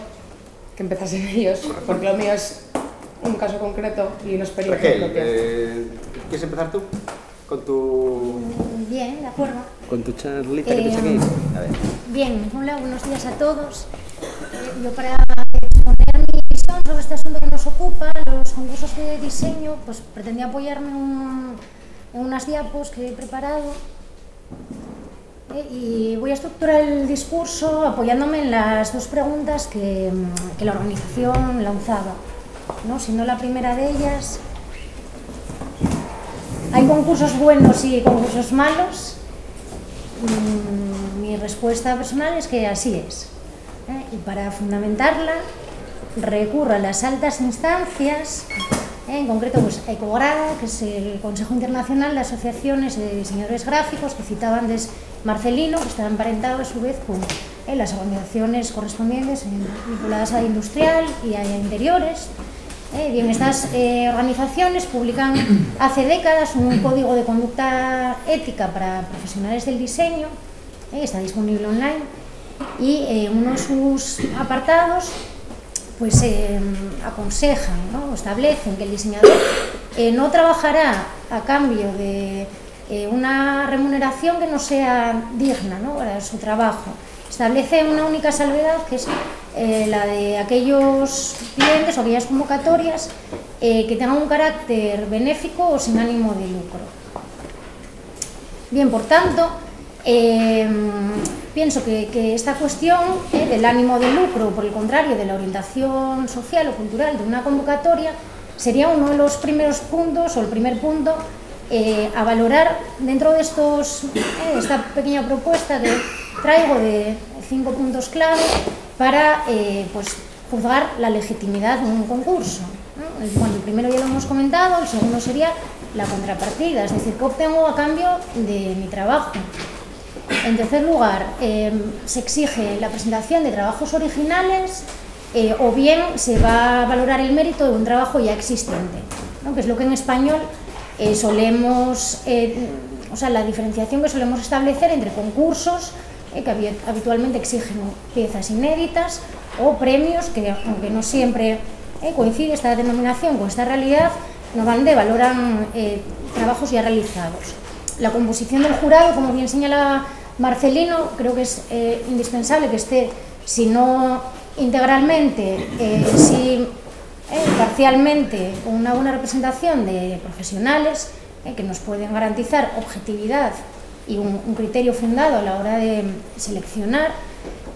que empezasen ellos, porque lo mío es un caso concreto y una experiencia Raquel, eh, ¿Quieres empezar tú? Con tu... Bien, de acuerdo. Con tu charlita que te saqué. Eh, a ver. Bien, hola, buenos días a todos. Eh, yo para exponer mi visión sobre este asunto que nos ocupa, los concursos de diseño, pues pretendía apoyarme en unas diapos que he preparado eh, y voy a estructurar el discurso apoyándome en las dos preguntas que, que la organización lanzaba. ¿no? Siendo la primera de ellas, ¿Hay concursos buenos y concursos malos? Mm, mi respuesta personal es que así es. ¿eh? Y para fundamentarla, recurro a las altas instancias. En concreto pues, a ECOGRADA, que es el Consejo Internacional de Asociaciones de Diseñadores Gráficos, que citaba antes Marcelino, que está emparentado a su vez con ¿eh? las organizaciones correspondientes vinculadas a industrial y a interiores, eh, bien, estas eh, organizaciones publican hace décadas un código de conducta ética para profesionales del diseño, eh, está disponible online, y uno de sus apartados pues aconsejan, ¿no? establecen que el diseñador no trabajará a cambio de una remuneración que no sea digna ¿no? para su trabajo. Establece una única salvedad que es eh, la de aquellos clientes o aquellas convocatorias eh, que tengan un carácter benéfico o sin ánimo de lucro. Bien, por tanto, em, pienso que, esta cuestión eh, del ánimo de lucro, por el contrario, de la orientación social o cultural de una convocatoria, sería uno de los primeros puntos o el primer punto a valorar dentro de estos, esta pequeña propuesta que traigo de cinco puntos clave para eh, pues, juzgar la legitimidad de un concurso. El primero ya lo hemos comentado, el segundo sería la contrapartida, es decir, ¿qué obtengo a cambio de mi trabajo? En tercer lugar, eh, se exige la presentación de trabajos originales eh, o bien se va a valorar el mérito de un trabajo ya existente, ¿no? que es lo que en español eh, solemos, eh, o sea, la diferenciación que solemos establecer entre concursos eh, que habitualmente exigen piezas inéditas o premios que, aunque no siempre eh, coincide esta denominación con esta realidad, normalmente valoran trabajos ya realizados. La composición del jurado, como bien señala Marcelino, creo que es eh, indispensable que esté, si no integralmente, eh, sí eh, parcialmente, con una buena representación de profesionales que nos pueden garantizar objetividad y un, criterio fundado a la hora de seleccionar.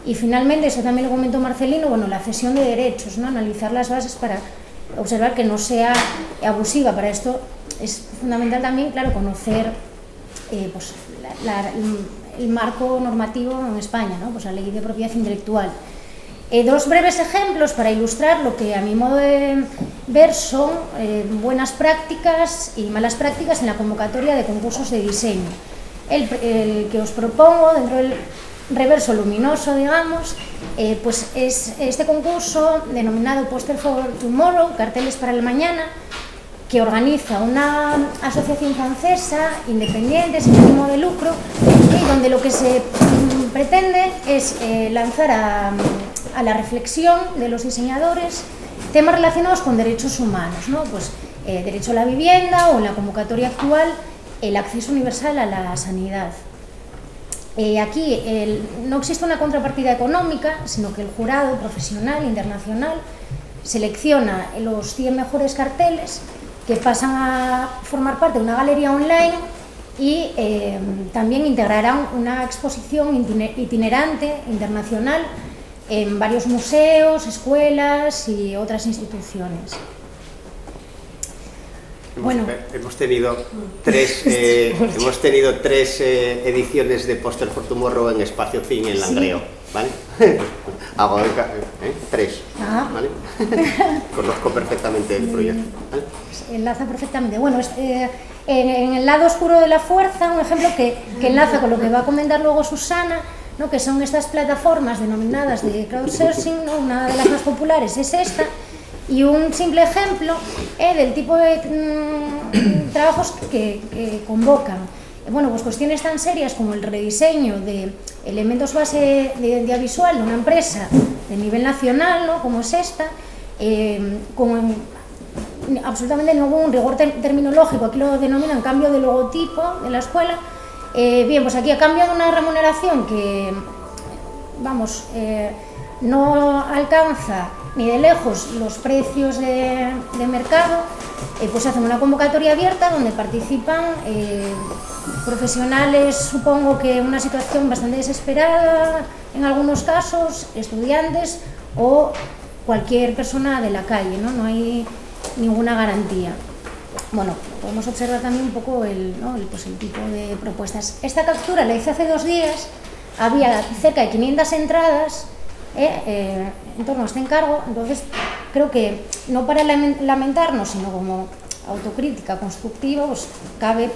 Y finalmente, eso también lo comentó Marcelino, bueno, la cesión de derechos, ¿no? analizar las bases para observar que no sea abusiva. Para esto es fundamental también, claro, conocer pues, la, el marco normativo en España, ¿no? pues la ley de propiedad intelectual. Eh, dos breves ejemplos para ilustrar lo que a mi modo de ver son eh, buenas prácticas y malas prácticas en la convocatoria de concursos de diseño. El, el que os propongo dentro del reverso luminoso, digamos, eh, pues es este concurso denominado Poster for Tomorrow, carteles para el mañana, que organiza una asociación francesa independiente, sin ánimo de lucro, y donde lo que se mm, pretende es eh, lanzar a, a, la reflexión de los diseñadores temas relacionados con derechos humanos, ¿no? pues, eh, derecho a la vivienda o en la convocatoria actual el acceso universal a la sanidad. Eh, aquí no existe una contrapartida económica, sino que el jurado profesional internacional selecciona los 100 mejores carteles que pasan a formar parte de una galería online y eh, también integrarán una exposición itinerante internacional en varios museos, escuelas y otras instituciones. Hemos, bueno. hemos tenido tres, eh, hemos tenido tres eh, ediciones de Poster for Tomorrow en Espacio Cine en Langreo, sí. ¿Vale? Hago ¿eh? tres, ah. ¿vale? Conozco perfectamente el proyecto. ¿vale? Enlaza perfectamente. Bueno, eh, en, en, el lado oscuro de la fuerza, un ejemplo que, que enlaza con lo que va a comentar luego Susana, ¿no? que son estas plataformas denominadas de crowdsourcing, ¿no? una de las más populares es esta, y un simple ejemplo eh, del tipo de mmm, trabajos que, que convocan. Bueno, pues cuestiones tan serias como el rediseño de elementos base de, de audiovisual de una empresa de nivel nacional, ¿no? como es esta, eh, con absolutamente ningún rigor ter terminológico, aquí lo denominan cambio de logotipo de la escuela. Eh, bien, pues aquí ha cambiado una remuneración que, vamos, eh, no alcanza ni de lejos los precios de, de mercado, eh, pues hacen una convocatoria abierta donde participan eh, profesionales, supongo que en una situación bastante desesperada en algunos casos, estudiantes o cualquier persona de la calle, ¿no? No hay ninguna garantía. Bueno, podemos observar también un poco el, ¿no? el, pues el tipo de propuestas. Esta captura la hice hace dos días, había cerca de 500 entradas eh, eh, en torno a este encargo, entonces creo que no para lamentarnos, sino como autocrítica constructiva, pues cabe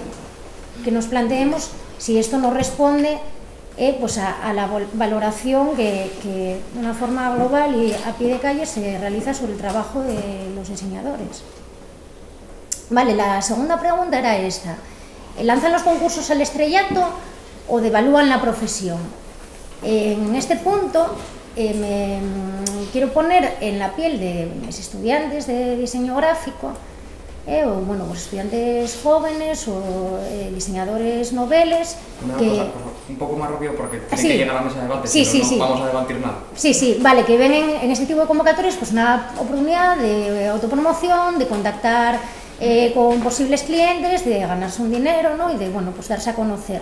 que nos planteemos si esto no responde eh, pues a, a, la valoración que, que, de una forma global y a pie de calle se realiza sobre el trabajo de los diseñadores. Vale, la segunda pregunta era esta. ¿Lanzan los concursos al estrellato o devalúan la profesión? En este punto eh, me quiero poner en la piel de mis estudiantes de diseño gráfico eh, o bueno, pues estudiantes jóvenes o eh, diseñadores noveles Una que... Cosa, un poco más rápido porque tiene sí. que llegar a la mesa de debate, sí, sí, no, vamos a debatir nada. Sí, sí, vale, que ven en, en este tipo de convocatorias pues una oportunidad de autopromoción, de contactar eh, con posibles clientes, de ganarse un dinero ¿no? y de bueno, pues darse a conocer.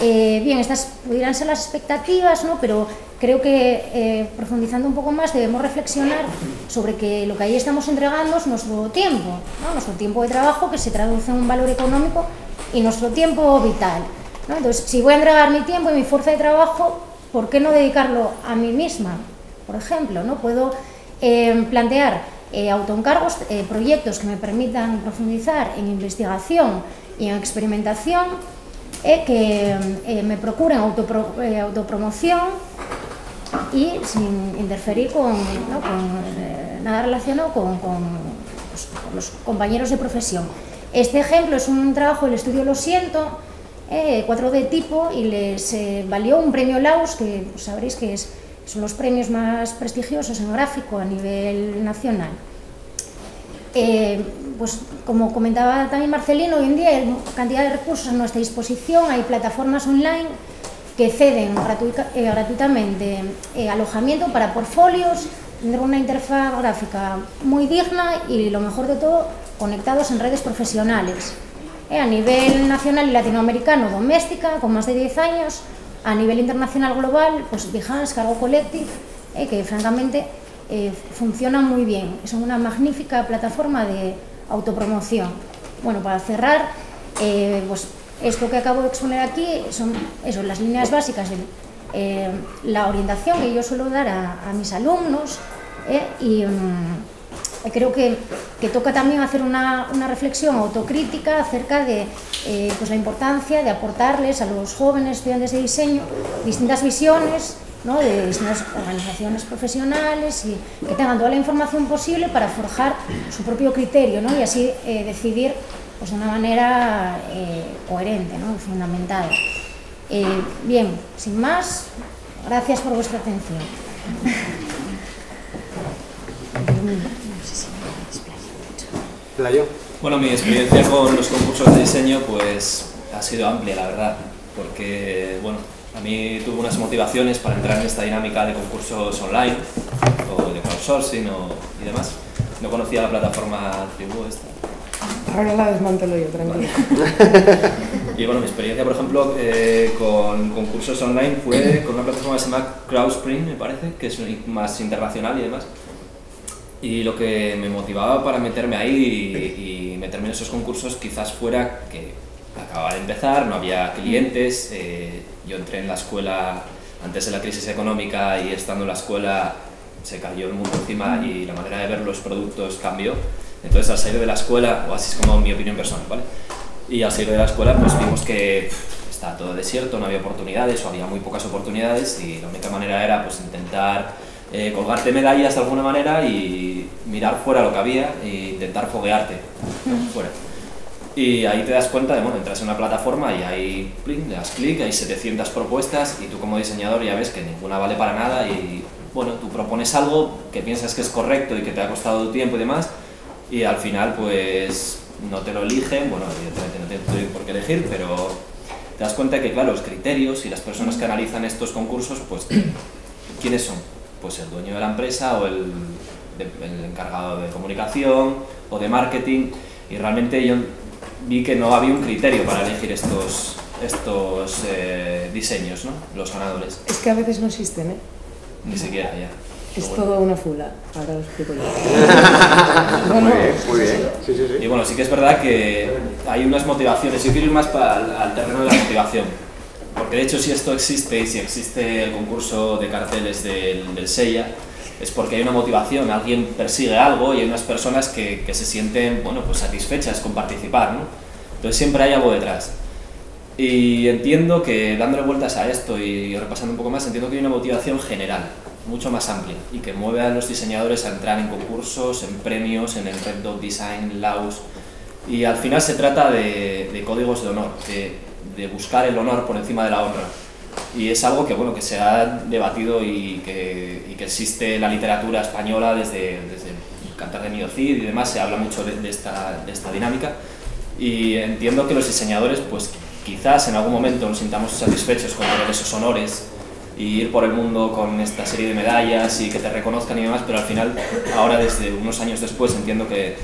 Eh, bien, estas pudieran ser las expectativas, ¿no? pero creo que eh, profundizando un poco más debemos reflexionar sobre que lo que ahí estamos entregando es nuestro tiempo, ¿no? nuestro tiempo de trabajo que se traduce en un valor económico y nuestro tiempo vital. ¿no? Entonces, si voy a entregar mi tiempo y mi fuerza de trabajo, ¿por qué no dedicarlo a mí misma? Por ejemplo, ¿no? puedo eh, plantear eh, autoencargos, eh, proyectos que me permitan profundizar en investigación y en experimentación, eh, que me procuren eh, autopromoción y sin interferir con, eh, nada relacionado con, los compañeros de profesión. Este ejemplo es un trabajo del estudio Lo Siento, eh, 4D tipo, y les valió un premio Laus, que sabréis que es, son los premios más prestigiosos en gráfico a nivel nacional. Pues como comentaba también Marcelino, hoy en día hay cantidad de recursos a nuestra disposición, hay plataformas online que ceden eh, gratuitamente eh, alojamiento para portfolios, tener una interfaz gráfica muy digna y lo mejor de todo, conectados en redes profesionales. Eh, a nivel nacional y latinoamericano, doméstica, con más de 10 años, a nivel internacional global, pues Behance, Cargo Collective, que francamente funciona muy bien. Es una magnífica plataforma de autopromoción. Bueno, para cerrar, eh, pues esto que acabo de exponer aquí son eso, las líneas básicas eh, la orientación que yo suelo dar a, mis alumnos eh, y mm, creo que, toca también hacer una, una reflexión autocrítica acerca de pues la importancia de aportarles a los jóvenes estudiantes de diseño distintas visiones ¿no? de distintas organizaciones profesionales y que tengan toda la información posible para forjar su propio criterio ¿no? y así eh, decidir pues, de una manera eh, coherente ¿no? y fundamentada. Eh, bien, sin más, gracias por vuestra atención. Playo. Bueno, mi experiencia con los concursos de diseño pues ha sido amplia, la verdad, porque bueno, a mí tuve unas motivaciones para entrar en esta dinámica de concursos online o de crowdsourcing o, y demás. No conocía la plataforma Tribu esta. Ahora la desmantelo yo, tranquilo. Y bueno, mi experiencia, por ejemplo, eh, con concursos online fue con una plataforma que se llama Crowdspring, me parece, que es más internacional y demás. Y lo que me motivaba para meterme ahí y, y meterme en esos concursos quizás fuera que acababa de empezar, no había clientes, eh, yo entré en la escuela antes de la crisis económica y estando en la escuela se cayó el mundo encima y la manera de ver los productos cambió. Entonces al salir de la escuela, o así es como mi opinión personal, ¿vale? Y al salir de la escuela pues vimos que estaba todo desierto, no había oportunidades o había muy pocas oportunidades y la única manera era pues intentar eh, colgarte medallas de alguna manera y mirar fuera lo que había e intentar foguearte fuera. Y ahí te das cuenta de, bueno, entras en una plataforma y hay, pling, le das clic, hay 700 propuestas y tú como diseñador ya ves que ninguna vale para nada y, bueno, tú propones algo que piensas que es correcto y que te ha costado tiempo y demás y al final pues no te lo eligen, bueno, evidentemente no tienes por qué elegir, pero te das cuenta que, claro, los criterios y las personas que analizan estos concursos, pues, ¿quiénes son? Pues el dueño de la empresa o el, el encargado de comunicación o de marketing y realmente yo vi que no había un criterio para elegir estos, estos eh, diseños, ¿no? los ganadores. Es que a veces no existen, ¿eh? Ni siquiera ya. Es bueno. todo una fula. Ahora lo explico yo. Muy bien, muy bien. Sí, sí, Y sí. bueno, sí que es verdad que hay unas motivaciones. Yo quiero ir más para al, al terreno de la motivación. Porque de hecho, si esto existe y si existe el concurso de carteles del, del SEIA, es porque hay una motivación, alguien persigue algo y hay unas personas que, que se sienten bueno, pues satisfechas con participar. ¿no? Entonces siempre hay algo detrás. Y entiendo que dándole vueltas a esto y repasando un poco más, entiendo que hay una motivación general, mucho más amplia, y que mueve a los diseñadores a entrar en concursos, en premios, en el Red Dot Design, Laus. Y al final se trata de, de códigos de honor, de, de buscar el honor por encima de la honra. Y es algo que, bueno, que se ha debatido y que, y que existe en la literatura española desde, desde el Cantar de Miocid y demás, se habla mucho de, de esta, de esta dinámica. Y entiendo que los diseñadores, pues quizás en algún momento nos sintamos satisfechos con tener esos honores y ir por el mundo con esta serie de medallas y que te reconozcan y demás, pero al final, ahora desde unos años después, entiendo que,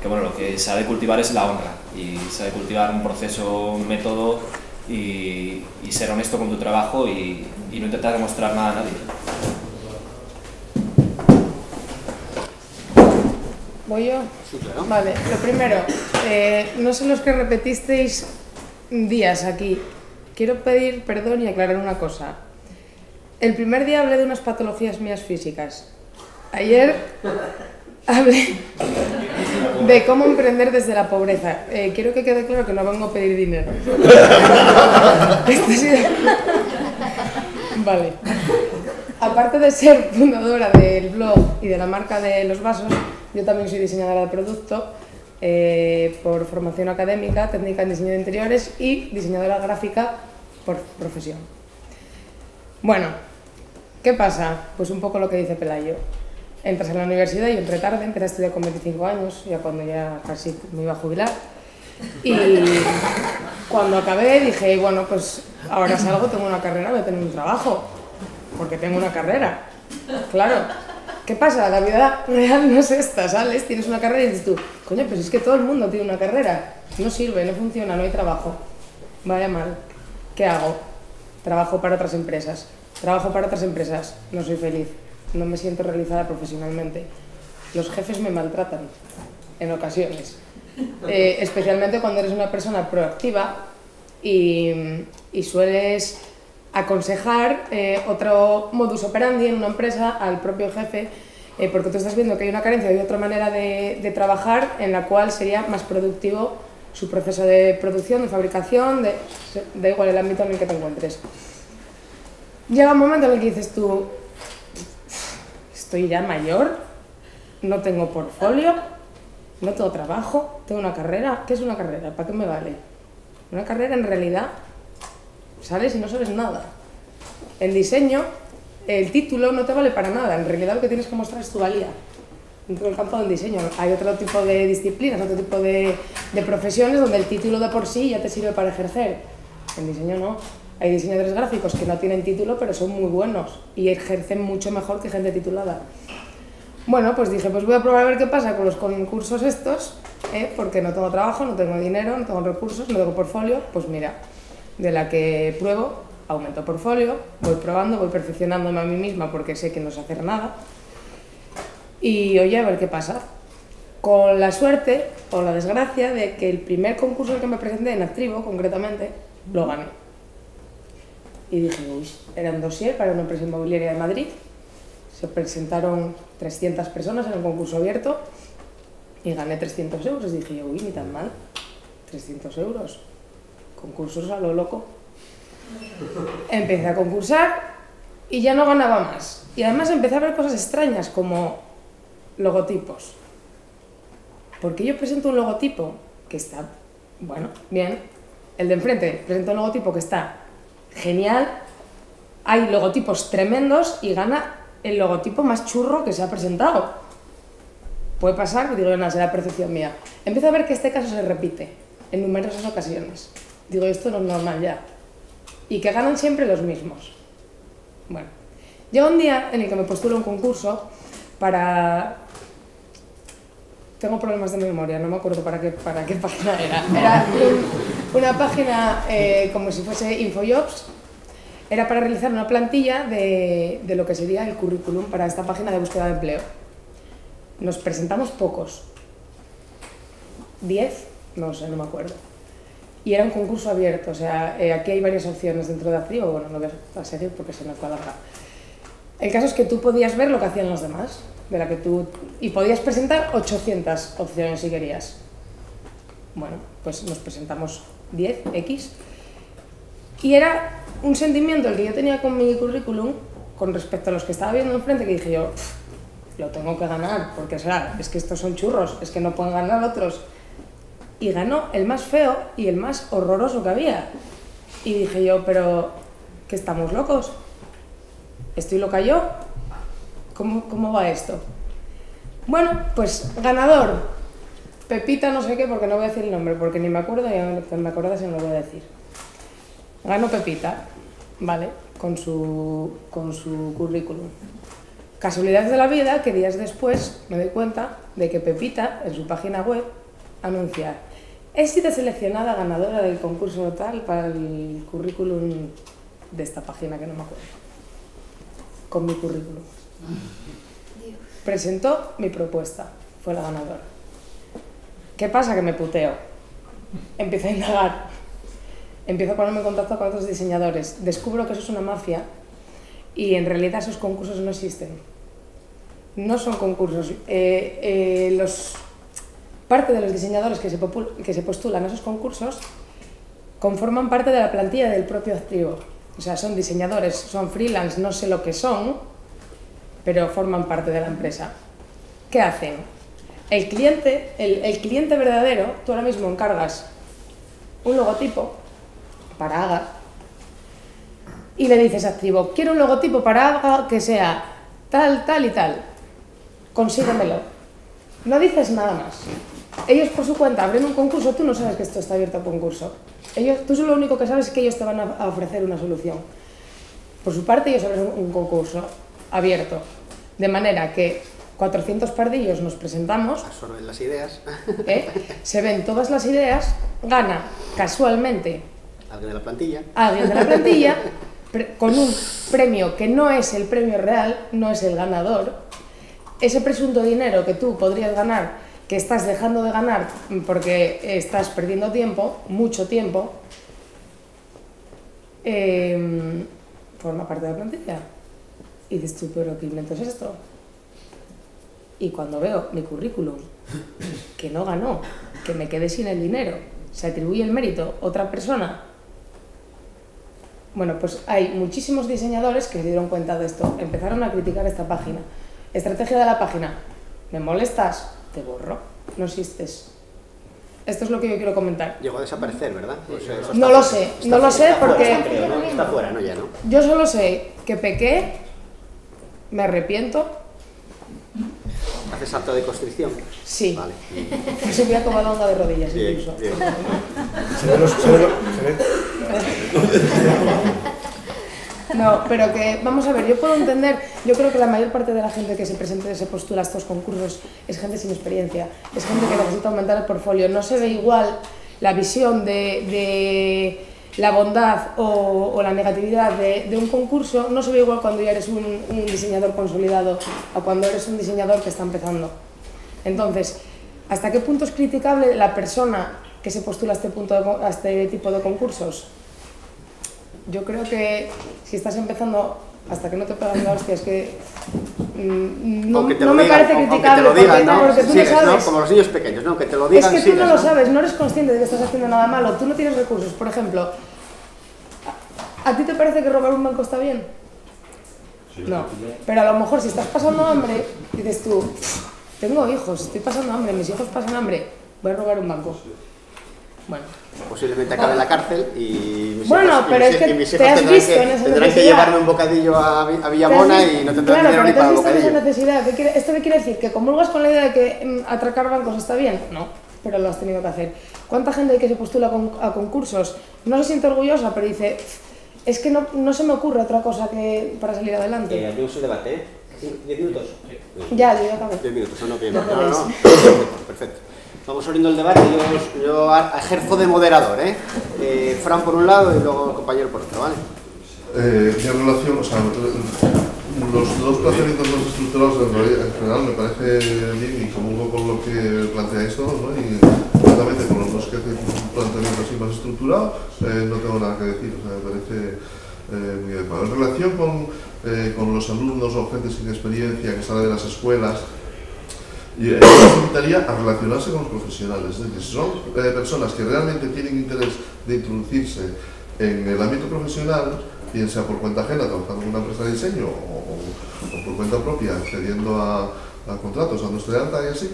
que bueno, lo que se ha de cultivar es la honra y se ha de cultivar un proceso, un método y, y ser honesto con tu trabajo y, y no intentar demostrar nada a nadie. ¿Voy yo? Sí, claro. Vale, lo primero, eh, no sé los que repetisteis días aquí. Quiero pedir perdón y aclarar una cosa. El primer día hablé de unas patologías mías físicas. Ayer hablé de cómo emprender desde la pobreza. Eh, quiero que quede claro que no vengo a pedir dinero. Sido- Vale. Aparte de ser fundadora del blog y de la marca de los vasos, yo también soy diseñadora de producto eh, por formación académica, técnica en diseño de interiores y diseñadora gráfica por profesión. Bueno, ¿qué pasa? Pues un poco lo que dice Pelayo. Entras en la universidad y entré tarde, empecé a estudiar con 25 años, ya cuando ya casi me iba a jubilar. Y cuando acabé dije, bueno, pues ahora salgo, tengo una carrera, voy a tener un trabajo, porque tengo una carrera. Claro. ¿Qué pasa? La vida real no es esta, ¿sales? Tienes una carrera y dices tú, coño, pues es que todo el mundo tiene una carrera. No sirve, no funciona, no hay trabajo. Vaya mal. ¿Qué hago? Trabajo para otras empresas. Trabajo para otras empresas. No soy feliz. No me siento realizada profesionalmente. Los jefes me maltratan en ocasiones. Eh, especialmente cuando eres una persona proactiva y, y sueles aconsejar eh, otro modus operandi en una empresa al propio jefe, eh, porque tú estás viendo que hay una carencia de otra manera de, de trabajar en la cual sería más productivo su proceso de producción, de fabricación, de, da igual el ámbito en el que te encuentres. Llega un momento en el que dices tú, estoy ya mayor, no tengo portfolio, no tengo trabajo, tengo una carrera. ¿Qué es una carrera? ¿Para qué me vale? Una carrera en realidad sales y no sabes nada. En diseño, el título no te vale para nada. En realidad lo que tienes que mostrar es tu valía dentro del campo del diseño. Hay otro tipo de disciplinas, otro tipo de, de profesiones donde el título de por sí ya te sirve para ejercer. En diseño no. Hay diseñadores gráficos que no tienen título pero son muy buenos y ejercen mucho mejor que gente titulada. Bueno, pues dije, pues voy a probar a ver qué pasa con los concursos estos, ¿eh? porque no tengo trabajo, no tengo dinero, no tengo recursos, no tengo portfolio, pues mira, de la que pruebo, aumento portfolio, voy probando, voy perfeccionándome a mí misma porque sé que no sé hacer nada. Y oye, a ver qué pasa. Con la suerte o la desgracia de que el primer concurso al que me presenté, en Actrivo concretamente, lo gané. Y dije, uy, era un dossier para una empresa inmobiliaria de Madrid. Se presentaron 300 personas en un concurso abierto y gané 300 euros. Y dije, uy, ni tan mal. 300 euros. Concursos a lo loco. Empecé a concursar y ya no ganaba más. Y además empecé a ver cosas extrañas como logotipos. Porque yo presento un logotipo que está, bueno, bien. El de enfrente presenta un logotipo que está genial. Hay logotipos tremendos y gana el logotipo más churro que se ha presentado. Puede pasar, digo, no, será percepción mía. Empiezo a ver que este caso se repite en numerosas ocasiones. Digo, esto no es normal ya. Y que ganan siempre los mismos. Bueno, llega un día en el que me postulo un concurso para... Tengo problemas de memoria, no me acuerdo para qué, para qué página era. Era un- una página eh, como si fuese Infojobs. Era para realizar una plantilla de, de lo que sería el currículum para esta página de búsqueda de empleo. Nos presentamos pocos. ¿Diez? No sé, no me acuerdo. Y era un concurso abierto, o sea, eh, aquí hay varias opciones dentro de Activo, bueno, no voy a seguir porque se nos va a alargar. El caso es que tú podías ver lo que hacían los demás, de la que tú... y podías presentar 800 opciones si querías. Bueno, pues nos presentamos 10, X, y era un sentimiento el que yo tenía con mi currículum con respecto a los que estaba viendo enfrente que dije yo, "Pff, lo tengo que ganar, porque sea, es que estos son churros, es que no pueden ganar otros. Y ganó el más feo y el más horroroso que había. Y dije yo, pero, ¿que estamos locos? ¿Estoy loca yo? ¿Cómo, cómo va esto? Bueno, pues ganador. Pepita no sé qué, porque no voy a decir el nombre, porque ni me acuerdo y aunque me acuerdo si no lo voy a decir. Ganó Pepita, ¿vale? Con su, con su currículum. Casualidades de la vida que días después me doy cuenta de que Pepita, en su página web, anuncia He sido seleccionada ganadora del concurso tal para el currículum de esta página que no me acuerdo. Con mi currículum. Presentó mi propuesta, fue la ganadora. ¿Qué pasa? Que me puteo. Empiezo a indagar. Empiezo a ponerme en contacto con otros diseñadores. Descubro que eso es una mafia y en realidad esos concursos no existen. no son concursos. Eh, eh, los, parte de los diseñadores que se, que se postulan a esos concursos conforman parte de la plantilla del propio activo. O sea, son diseñadores, son freelance, no sé lo que son, pero forman parte de la empresa. ¿Qué hacen? El cliente, el, cliente verdadero, tú ahora mismo encargas un logotipo para AGA y le dices activo, quiero un logotipo para AGA que sea tal, tal y tal, consíguemelo. No dices nada más. Ellos por su cuenta abren un concurso, tú no sabes que esto está abierto a concurso. Ellos, tú lo único que sabes es que ellos te van a ofrecer una solución. Por su parte ellos abren un concurso abierto, de manera que 400 pardillos nos presentamos. Absorben las ideas. ¿eh? Se ven todas las ideas, gana casualmente. Alguien de la plantilla. Alguien de la plantilla, con un premio que no es el premio real, no es el ganador. Ese presunto dinero que tú podrías ganar, que estás dejando de ganar porque estás perdiendo tiempo, mucho tiempo, eh, forma parte de la plantilla. Y dices tú, pero ¿qué invento es esto? Y cuando veo mi currículum, que no ganó, que me quedé sin el dinero, se atribuye el mérito a otra persona. Bueno, pues hay muchísimos diseñadores que se dieron cuenta de esto, empezaron a criticar esta página. Estrategia de la página, me molestas, te borro, no existes. Esto es lo que yo quiero comentar. Llegó a desaparecer, ¿verdad? Pues no lo sé, no lo sé porque... está fuera, ¿no? Ya, ¿no? Yo solo sé que pequé, me arrepiento, ¿Haces acto de constricción? Sí. Vale. Se voy a tomar la onda de rodillas bien, incluso. Bien. No, pero que, vamos a ver, yo puedo entender, yo creo que la mayor parte de la gente que se presenta, se postula a estos concursos, es gente sin experiencia, es gente que necesita aumentar el portfolio. No se ve igual la visión de, de la bondad o, o la negatividad de, de, un concurso, no se ve igual cuando ya eres un, un diseñador consolidado o cuando eres un diseñador que está empezando. Entonces, ¿hasta qué punto es criticable la persona que se postula a este, punto de, a este tipo de concursos? Yo creo que si estás empezando, hasta que no te pegan la hostia, es que mm, no, no me parece criticable. Aunque te lo digan, ¿no? Porque tú Sigues, no sabes. ¿no? Como los niños pequeños, ¿no? Que te lo digan, Es que tú sigues, no lo sabes, no eres consciente de que estás haciendo nada malo, tú no tienes recursos. Por ejemplo, ¿a, ¿a ti te parece que robar un banco está bien? No, pero a lo mejor si estás pasando hambre, dices tú, tengo hijos, estoy pasando hambre, mis hijos pasan hambre, voy a robar un banco. Bueno. Posiblemente acabe en la cárcel y mis bueno, hijos, pero y mis, es que y mis te hijos has tendrán, visto que, en esa tendrán que necesidad. llevarme un bocadillo a, a Te has Villamona y no tendrán claro, dinero ni te para has en esa bocadillo. necesidad. ¿Qué quiere- ¿Esto qué quiere decir? ¿Que comulgas con la idea de que mm, atracar bancos está bien? No, pero lo has tenido que hacer. ¿Cuánta gente hay que se postula a concursos no se siente orgullosa, pero dice, es que no, no se me ocurre otra cosa que para salir adelante? Eh, abrimos el debate, ¿eh? ¿Diez minutos? Ya, yo ya acabé. Diez minutos, no, bien. No No. Perfecto, perfecto. Vamos abriendo el debate, yo, yo ejerzo de moderador, ¿eh? Eh, Fran por un lado y luego el compañero por otro, ¿vale? Eh, en relación, o sea, los dos planteamientos más estructurados en, realidad- en general me parece bien y comulgo con lo que planteáis todos, ¿no? Y justamente con los dos que hacen un planteamiento así más estructurado, eh, no tengo nada que decir, o sea, me parece eh, muy adecuado. En relación con, eh, con los alumnos o gente sin experiencia que sale de las escuelas, yo invitaría a relacionarse con los profesionales, es decir, si son personas que realmente tienen interés de introducirse en el ámbito profesional, bien sea por cuenta ajena, trabajando en una empresa de diseño o, por cuenta propia, accediendo a, a contratos, a nuestra alta y así,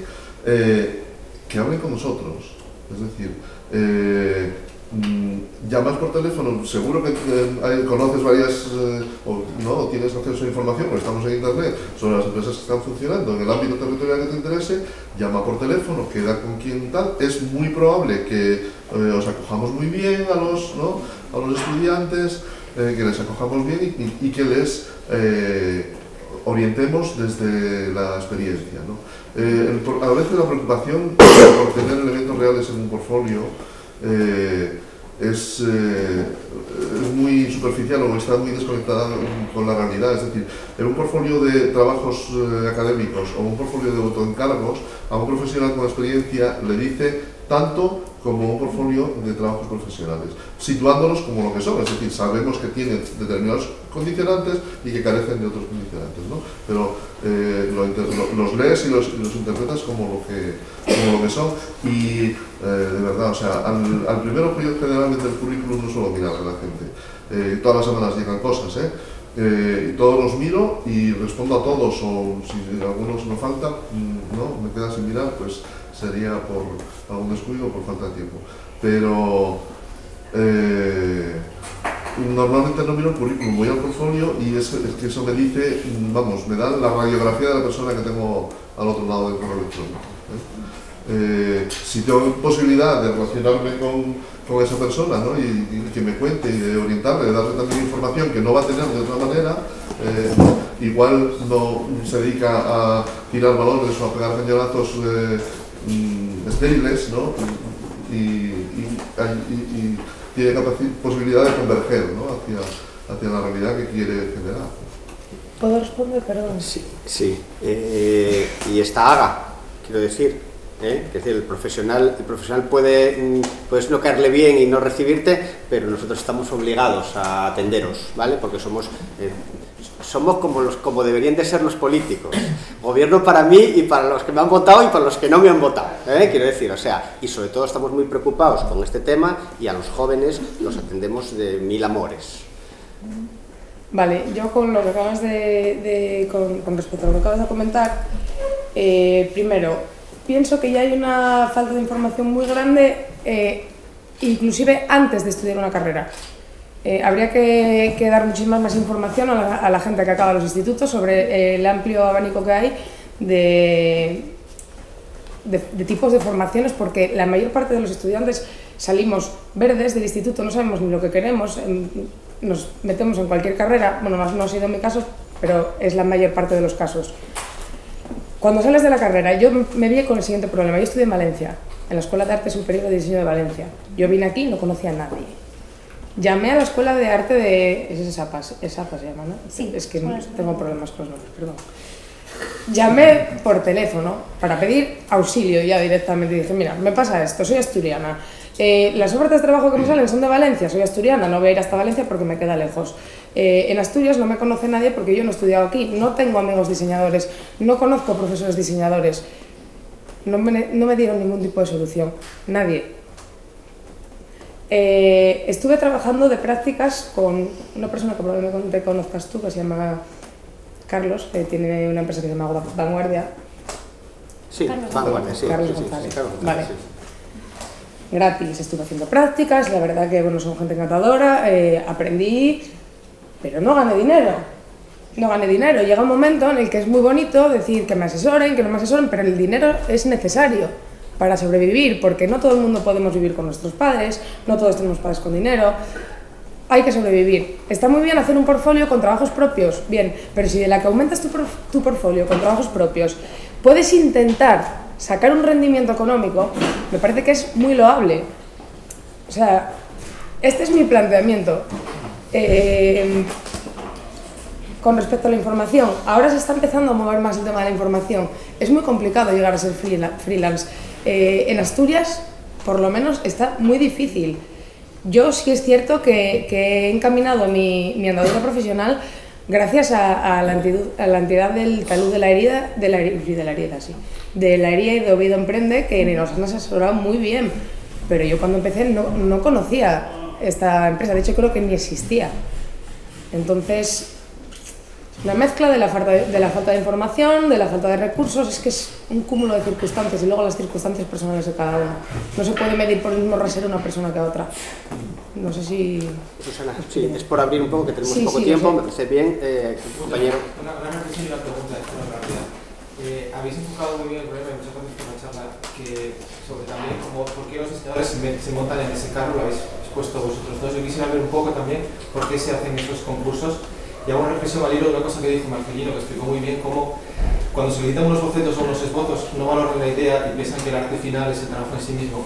que hablen con nosotros. Es decir, eh, mm, llamas por teléfono, seguro que eh, conoces varias, eh, o no, tienes acceso a información, porque estamos en internet, sobre las empresas que están funcionando en el ámbito territorial que te interese, llama por teléfono, queda con quien tal, es muy probable que eh, os acojamos muy bien a los, ¿no? a los estudiantes, que les acojamos bien y, que les orientemos desde la experiencia. ¿no? Eh, el a veces la preocupación por tener elementos reales en un portfolio eh, es, eh, es muy superficial o está muy desconectada con la realidad. Es decir, en un portfolio de trabajos eh, académicos o un portfolio de autoencargos, a un profesional con experiencia le dice tanto como un portfolio de trabajos profesionales, situándolos como lo que son, es decir, sabemos que tienen determinados condicionantes y que carecen de otros condicionantes, ¿no? pero eh, lo los lees y los, los, interpretas como lo que, como lo que son y eh, de verdad, o sea, al, al primero generalmente el currículum no suelo mirar a la gente, eh, todas las semanas llegan cosas, ¿eh? Eh, todos los miro y respondo a todos o si algunos me falta, mm, ¿no? me queda sin mirar, pues sería por algún descuido o por falta de tiempo. Pero eh, normalmente no miro el currículum, voy al portfolio y es, que eso me dice, vamos, me da la radiografía de la persona que tengo al otro lado del correo electrónico. ¿eh? Eh, si tengo posibilidad de relacionarme con, con esa persona ¿no? y, que me cuente y de orientarle, de darle también información que no va a tener de otra manera, igual no se dedica a tirar valores o a pegar señalazos Mm, estériles ¿no? y, tiene posibilidad de converger ¿no? hacia, hacia la realidad que quiere generar. ¿Puedo responder? Perdón. Sí, sí. Eh, y esta haga, quiero decir. ¿eh? Es decir, el profesional, el profesional puede, mm, puedes no caerle bien y no recibirte, pero nosotros estamos obligados a atenderos, ¿vale? Porque somos eh, somos como, los, como deberían de ser los políticos. Gobierno para mí y para los que me han votado y para los que no me han votado. ¿eh? Quiero decir, o sea, y sobre todo estamos muy preocupados con este tema y a los jóvenes los atendemos de mil amores. Vale, yo con lo que acabas de, con, respecto a lo que acabas de comentar, eh, primero, pienso que ya hay una falta de información muy grande, eh, inclusive antes de estudiar una carrera. Eh, habría que, dar muchísima más información a la, gente que acaba los institutos sobre eh, el amplio abanico que hay de, tipos de formaciones, porque la mayor parte de los estudiantes salimos verdes del instituto, no sabemos ni lo que queremos, nos metemos en cualquier carrera, bueno, no ha sido mi caso, pero es la mayor parte de los casos. Cuando sales de la carrera, yo me vi con el siguiente problema. Yo estudié en Valencia, en la Escuela de Arte Superior de Diseño de Valencia. Yo vine aquí y no conocía a nadie Llamé a la escuela de arte de... Es ESAPA, ESAPA se llama, ¿no? Sí. Es que tengo problemas con los nombres, perdón. Llamé por teléfono para pedir auxilio ya directamente dije, mira, me pasa esto, soy asturiana. Eh, las ofertas de trabajo que me salen son de Valencia, soy asturiana, no voy a ir hasta Valencia porque me queda lejos. Eh, en Asturias no me conoce nadie porque yo no he estudiado aquí, no tengo amigos diseñadores, no conozco profesores diseñadores. No me, no me dieron ningún tipo de solución, nadie. Eh, estuve trabajando de prácticas con una persona que probablemente conozcas tú, que se llama Carlos, que tiene una empresa que se llama Vanguardia. Sí, Vanguardia, sí. Carlos González. vale. Gratis, estuve haciendo prácticas, la verdad que bueno, son gente encantadora, eh, aprendí, pero no gané dinero. No gané dinero. Llega un momento en el que es muy bonito decir que me asesoren, que no me asesoren, pero el dinero es necesario para sobrevivir, porque no todo el mundo podemos vivir con nuestros padres, no todos tenemos padres con dinero, hay que sobrevivir. Está muy bien hacer un portfolio con trabajos propios, bien, pero si de la que aumentas tu, portfolio con trabajos propios, puedes intentar sacar un rendimiento económico, me parece que es muy loable. O sea, este es mi planteamiento. Eh, con respecto a la información, ahora se está empezando a mover más el tema de la información. Es muy complicado llegar a ser freelance. Eh, en Asturias, por lo menos, está muy difícil. Yo sí es cierto que, he encaminado mi, andadura profesional gracias a, la entidad, del talud de la herida, de la, de la herida, sí, de la herida y de Oviedo Emprende, que nos han asesorado muy bien. Pero yo cuando empecé no, no conocía esta empresa, de hecho creo que ni existía. Entonces, la mezcla de la, falta de, la falta de información, de la falta de recursos, es que es un cúmulo de circunstancias y luego las circunstancias personales de cada uno. No se puede medir por el mismo rasero una persona que otra. No sé si... Susana, sí, es por abrir un poco, que tenemos poco tiempo, me parece bien, eh, compañero. Una, una reflexión y una pregunta, una rápida. Eh, habéis enfocado muy bien el problema, muchas veces en la charla, que sobre también como por qué los diseñadores se, se montan en ese carro, lo habéis expuesto vosotros dos. Yo quisiera ver un poco también por qué se hacen esos concursos y hago una reflexión al hilo de una cosa que dijo Marcelino, que explicó muy bien cómo cuando se solicitan unos bocetos o unos esbozos no valoran la idea y piensan que el arte final es el trabajo en sí mismo.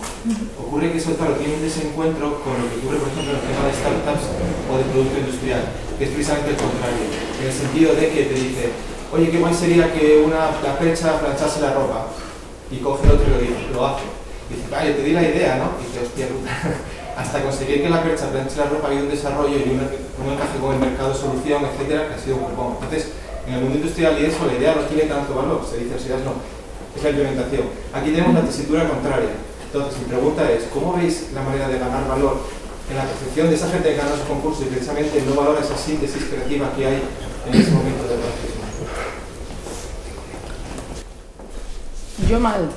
Ocurre que eso, claro, tiene un desencuentro con lo que ocurre, por ejemplo, en el tema de startups o de producto industrial, que es precisamente el contrario, en el sentido de que te dice, oye, qué mal sería que una, la percha planchase la ropa, y coge el otro y lo, lo hace. dice, vale, te di la idea, ¿no? Y dice, hostia puta, hasta conseguir que la percha planche la ropa había un desarrollo y un, encaje con el mercado solución, etcétera, que ha sido un poco. Entonces, en el mundo industrial y eso, la idea no tiene tanto valor, se dice, si no, es la implementación. Aquí tenemos la tesitura contraria. Entonces, mi pregunta es, ¿cómo veis la manera de ganar valor en la percepción de esa gente que gana su concurso y precisamente no valora esa síntesis creativa que hay en ese momento del racismo? Yo mal.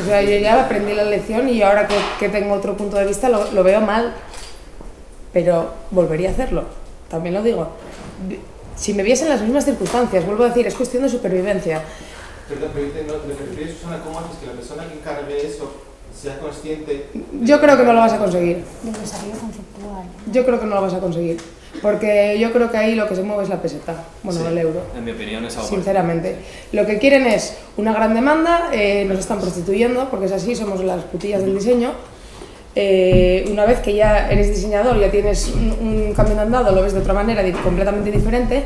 O sea, yo ya aprendí la lección y ahora que, que tengo otro punto de vista lo, lo veo mal. Pero volvería a hacerlo. También lo digo. Si me viesen las mismas circunstancias, vuelvo a decir, es cuestión de supervivencia. Perdón, pero no, refieres, Susana, ¿cómo haces que la persona que encargue eso sea consciente? Yo creo que no lo vas a conseguir. Yo creo que no lo vas a conseguir. Porque yo creo que ahí lo que se mueve es la peseta, bueno, Sí, el euro. En mi opinión es algo Sinceramente. Lo que quieren es una gran demanda, eh, nos están prostituyendo, porque es así, somos las putillas del diseño. Eh, una vez que ya eres diseñador, ya tienes un, un cambio de andado, lo ves de otra manera, completamente diferente,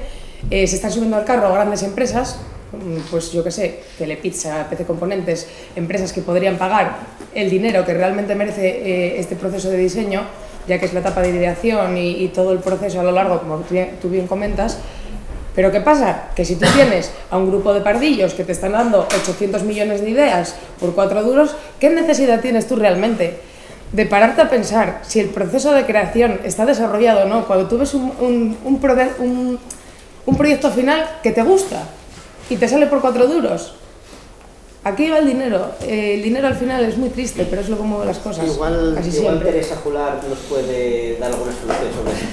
eh, se están subiendo al carro grandes empresas, mm, pues yo qué sé, Telepizza, PC Componentes, empresas que podrían pagar el dinero que realmente merece eh, este proceso de diseño, ya que es la etapa de ideación y, todo el proceso a lo largo, como tú bien- comentas, pero ¿qué pasa? Que si tú tienes a un grupo de pardillos que te están dando 800 millones de ideas por cuatro duros, ¿qué necesidad tienes tú realmente de pararte a pensar si el proceso de creación está desarrollado o no? Cuando tú ves un, un, un un- proyecto final que te gusta y te sale por cuatro duros. Aquí va el dinero. Eh, el dinero al final es muy triste, pero es lo que mueve las cosas. Igual, casi igual siempre. Teresa Jular nos puede dar alguna solución sobre eso.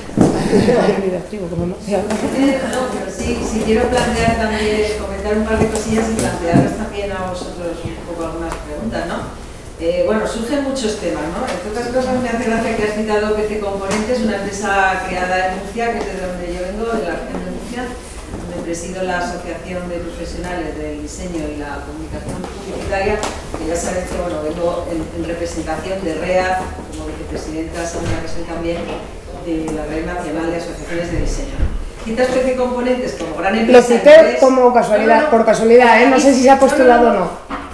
Como no. Eh, pero sí, sí quiero plantear también, comentar un par de cosillas y plantearos también a vosotros un poco algunas preguntas, ¿no? Eh, bueno, surgen muchos temas, ¿no? Entre otras cosas me hace gracia que has citado PC Componentes, una empresa creada en Murcia, que es de donde yo vengo, de la región de Murcia, donde presido la Asociación de Profesionales del Diseño y la Comunicación Publicitaria, que ya sabéis que, bueno, vengo en, en representación de REA, como vicepresidenta, segunda que soy también, de la Red Nacional de Asociaciones de Diseño. Citas PC Componentes como gran empresa. Lo cité inglés. como casualidad, No, no, por casualidad, ¿eh? No sé si se ha postulado o no.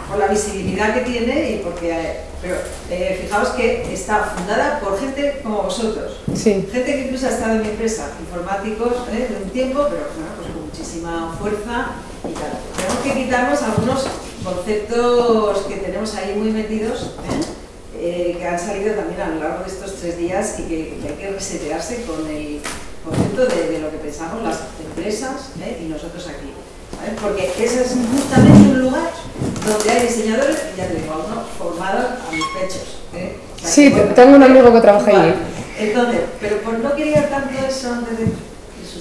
Por la visibilidad que tiene y porque, eh, pero eh, fijaos que está fundada por gente como vosotros. Sí. Gente que incluso ha estado en mi empresa, informáticos ¿eh? de un tiempo, pero fuerza y tal. Tenemos que quitarnos algunos conceptos que tenemos ahí muy metidos, ¿eh? Eh, que han salido también a lo largo de estos tres días y que, que hay que resetearse con el concepto de, de lo que pensamos las empresas ¿eh? y nosotros aquí. Porque ese es justamente un lugar donde hay diseñadores, y ya te digo, algunos formados a mis pechos. O sea, Sí, tengo un amigo que trabaja allí. Entonces, pero por no quería tanto eso antes de,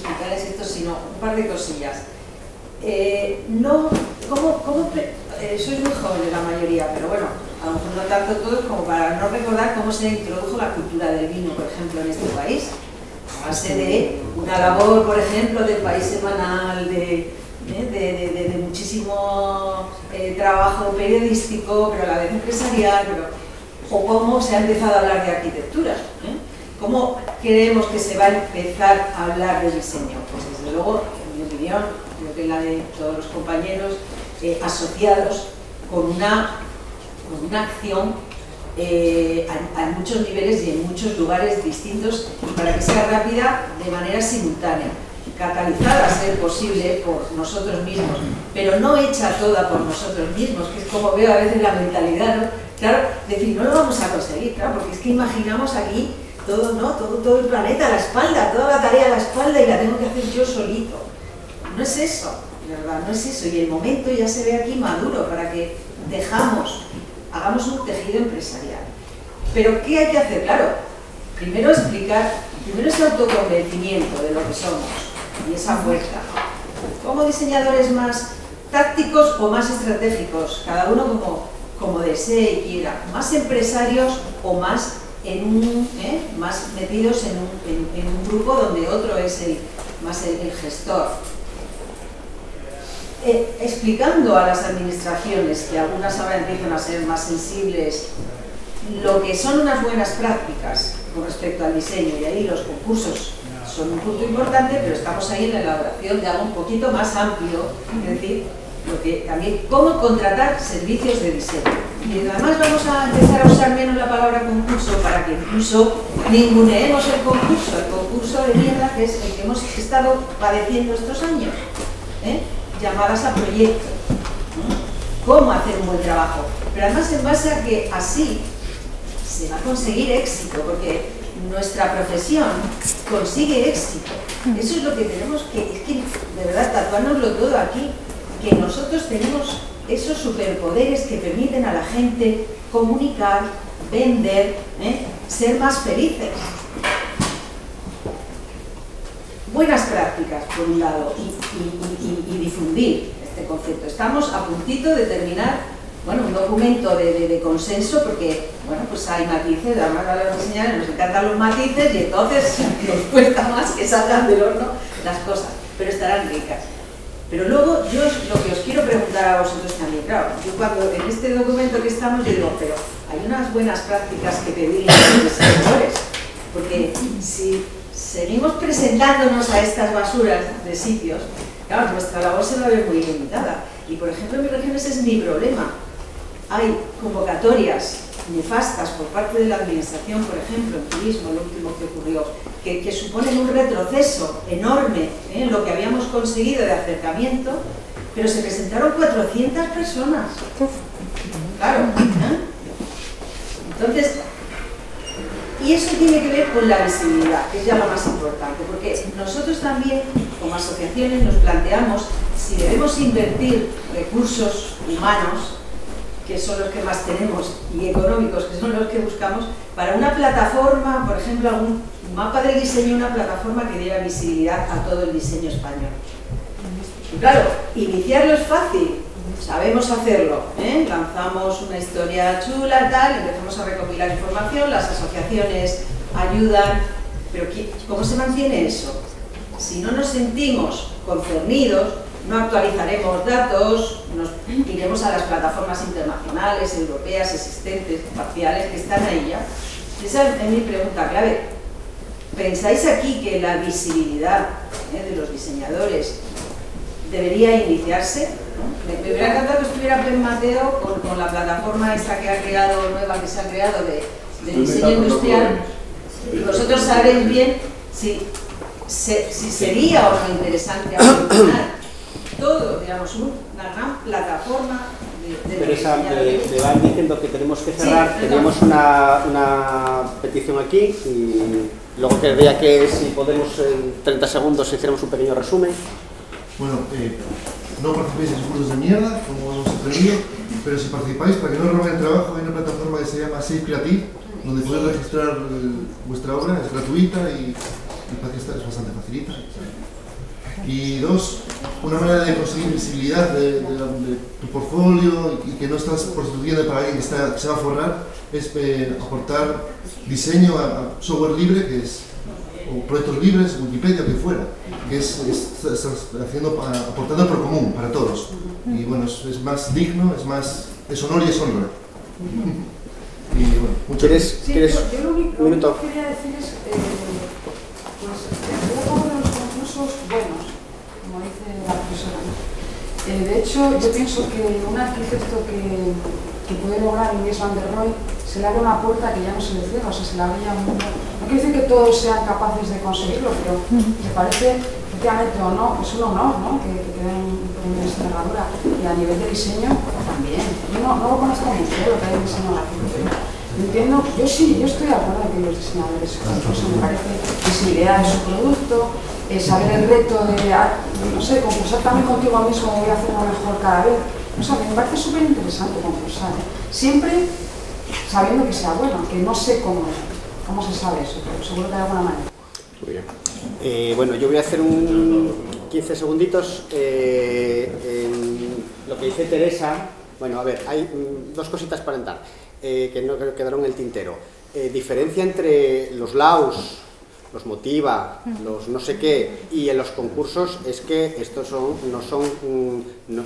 suscitar esto, sino un par de cosillas. Eh, no, ¿cómo, cómo eh, sois muy jóvenes la mayoría, pero bueno, a lo mejor no tanto todos como para no recordar cómo se introdujo la cultura del vino, por ejemplo, en este país. A base de una labor, por ejemplo, del país semanal, de, ¿eh? de muchísimo eh, trabajo periodístico, pero a la vez empresarial, pero, o cómo se ha empezado a hablar de arquitectura. ¿Cómo creemos que se va a empezar a hablar de diseño? Pues desde luego, en mi opinión, creo que la de todos los compañeros eh, asociados con una, con una acción eh, a, muchos niveles y en muchos lugares distintos para que sea rápida de manera simultánea, catalizada a ser posible por nosotros mismos, pero no hecha toda por nosotros mismos, que es como veo a veces la mentalidad, ¿no? Claro, decir, no lo vamos a conseguir, claro, porque es que imaginamos aquí todo, ¿no? Todo, todo el planeta a la espalda, toda la tarea a la espalda y la tengo que hacer yo solito. No es eso, verdad, no es eso. Y el momento ya se ve aquí maduro para que dejamos, hagamos un tejido empresarial. Pero ¿qué hay que hacer? Claro, primero explicar, primero ese autoconvencimiento de lo que somos y esa fuerza. Como diseñadores más tácticos o más estratégicos, cada uno como, como desee y quiera, más empresarios o más en un, ¿eh? más metidos en un, en- un grupo donde otro es el, más el, el gestor. Eh, explicando a las administraciones, que algunas ahora empiezan a ser más sensibles, lo que son unas buenas prácticas con respecto al diseño, y ahí los concursos son un punto importante, pero estamos ahí en la elaboración de algo un poquito más amplio, es decir, lo que también cómo contratar servicios de diseño. Y además vamos a empezar a usar menos la palabra concurso para que incluso ninguneemos el concurso, el concurso de mierda que es el que hemos estado padeciendo estos años, ¿eh? llamadas a proyectos. ¿no? ¿Cómo hacer un buen trabajo? Pero además en base a que así se va a conseguir éxito, porque nuestra profesión consigue éxito. Eso es lo que tenemos que, es que de verdad, tatuárnoslo todo aquí, que nosotros tenemos esos superpoderes que permiten a la gente comunicar, vender, ¿eh? ser más felices. Buenas prácticas, por un lado, y, difundir este concepto. Estamos a puntito de terminar bueno, un documento de, consenso porque, bueno, pues hay matices, además a los diseñadores nos encantan los matices y entonces nos cuesta más que salgan del horno las cosas, pero estarán ricas. Pero luego yo lo que os quiero preguntar a vosotros también, claro, yo cuando en este documento que estamos, yo digo, pero hay unas buenas prácticas que pedir a los diseñadores, porque si seguimos presentándonos a estas basuras de sitios, claro, nuestra labor se va a ver muy limitada. Y por ejemplo, en mi región ese es mi problema. Hay convocatorias nefastas por parte de la administración, por ejemplo, en turismo, lo último que ocurrió, que, suponen un retroceso enorme ¿eh? en lo que habíamos conseguido de acercamiento, pero se presentaron 400 personas. Claro. ¿eh? Entonces, y eso tiene que ver con la visibilidad, que es ya lo más importante, porque nosotros también, como asociaciones, nos planteamos si debemos invertir recursos humanos, que son los que más tenemos, y económicos, que son los que buscamos, para una plataforma, por ejemplo, algún mapa del diseño, una plataforma que diera visibilidad a todo el diseño español. Claro, iniciarlo es fácil, sabemos hacerlo, ¿eh? lanzamos una historia chula, tal, empezamos a recopilar información, las asociaciones ayudan, pero ¿qué- ¿cómo se mantiene eso? Si no nos sentimos concernidos, no actualizaremos datos, nos iremos a las plataformas internacionales, europeas, existentes, parciales, que están ahí ya. Esa es mi pregunta clave. ¿Pensáis aquí que la visibilidad ¿eh? de los diseñadores debería iniciarse? ¿no? Me, hubiera encantado que estuviera Plen Mateo con, con la plataforma esta que ha creado, nueva que se ha creado de, de diseño industrial. Y vosotros sabréis bien si, se- si sería o no interesante todo, digamos, un- una gran plataforma de, de me, diseñadores. me van diciendo que tenemos que Sí, cerrar. perdón. Teníamos una, una petición aquí y luego querría que si podemos en 30 segundos hiciéramos un pequeño resumen. Bueno, eh, no participéis en cursos de mierda, como hemos aprendido, pero si participáis, para que no os roben el trabajo, hay una plataforma que se llama Safe Creative, donde podéis registrar eh, vuestra obra, es gratuita y, y parece que está- es bastante facilita. Y dos, una manera de conseguir visibilidad de, de la- de tu portfolio y que no estás prostituyendo para alguien que, está, que se va a forrar, es eh, aportar diseño a, a software libre, que es o proyectos libres, Wikipedia, que fuera, que es, es- estás haciendo, aportando por común, para todos. Y bueno, es, es más digno, es más, es honor y es honra. Y bueno, muchas ¿Quieres, Sí, quieres yo, yo lo único, un lo único minuto? que quería decir es, eh, pues, favor de los concursos buenos, dice la profesora. Eh, de hecho, yo pienso que un arquitecto que, puede lograr Inés Van der Rohe se le abre una puerta que ya no se le cierra, o sea, se le abría un mundo. No quiere decir que todos sean capaces de conseguirlo, pero me parece, efectivamente, o no, es un honor, ¿no? Que, que te un premio de envergadura. Y a nivel de diseño, también. Yo no, lo conozco mucho, lo que hay diseño gráfico, pero Entiendo, yo sí, yo estoy de acuerdo en que los diseñadores concursen, me parece visibilidad de su producto, eh, saber el reto de, ah, no sé, concursar también contigo mismo, voy a hacer lo mejor cada vez. O sea, me parece súper interesante concursar. ¿eh? Siempre sabiendo que sea bueno, que no sé cómo, cómo se sabe eso, pero seguro que de alguna manera. Muy bien. Eh, bueno, yo voy a hacer un 15 segunditos en lo que dice Teresa. Bueno, a ver, hay mm, dos cositas para entrar, que no quedaron en el tintero. Diferencia entre los LAUS los motiva, los no sé qué, y en los concursos es que estos son, no son, mm,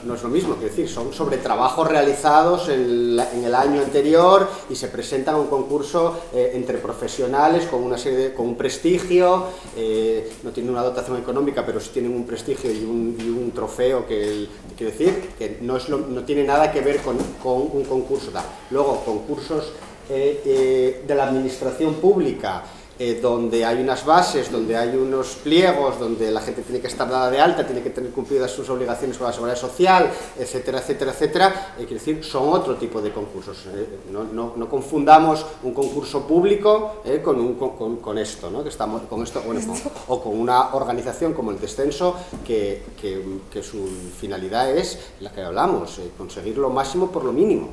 no, es lo mismo, quiero decir, son sobre trabajos realizados en, el año anterior y se presentan a un concurso eh, entre profesionales con una serie de- con un prestigio, eh, no tienen una dotación económica, pero sí tienen un prestigio y un, y un trofeo que, quiero decir, que no, es lo- no tiene nada que ver con, con un concurso. tal. Luego, concursos eh, de la administración pública, eh, donde hay unas bases, donde hay unos pliegos, donde la gente tiene que estar dada de alta, tiene que tener cumplidas sus obligaciones con la seguridad social, etcétera, etcétera, etcétera, eh, quiero decir, son otro tipo de concursos. eh, no, no- no confundamos un concurso público eh, con, un- con- con- esto, ¿no? que estamos, con esto, bueno, con- o con una organización como el Descenso, que, que- que su finalidad es la que hablamos, eh, conseguir lo máximo por lo mínimo.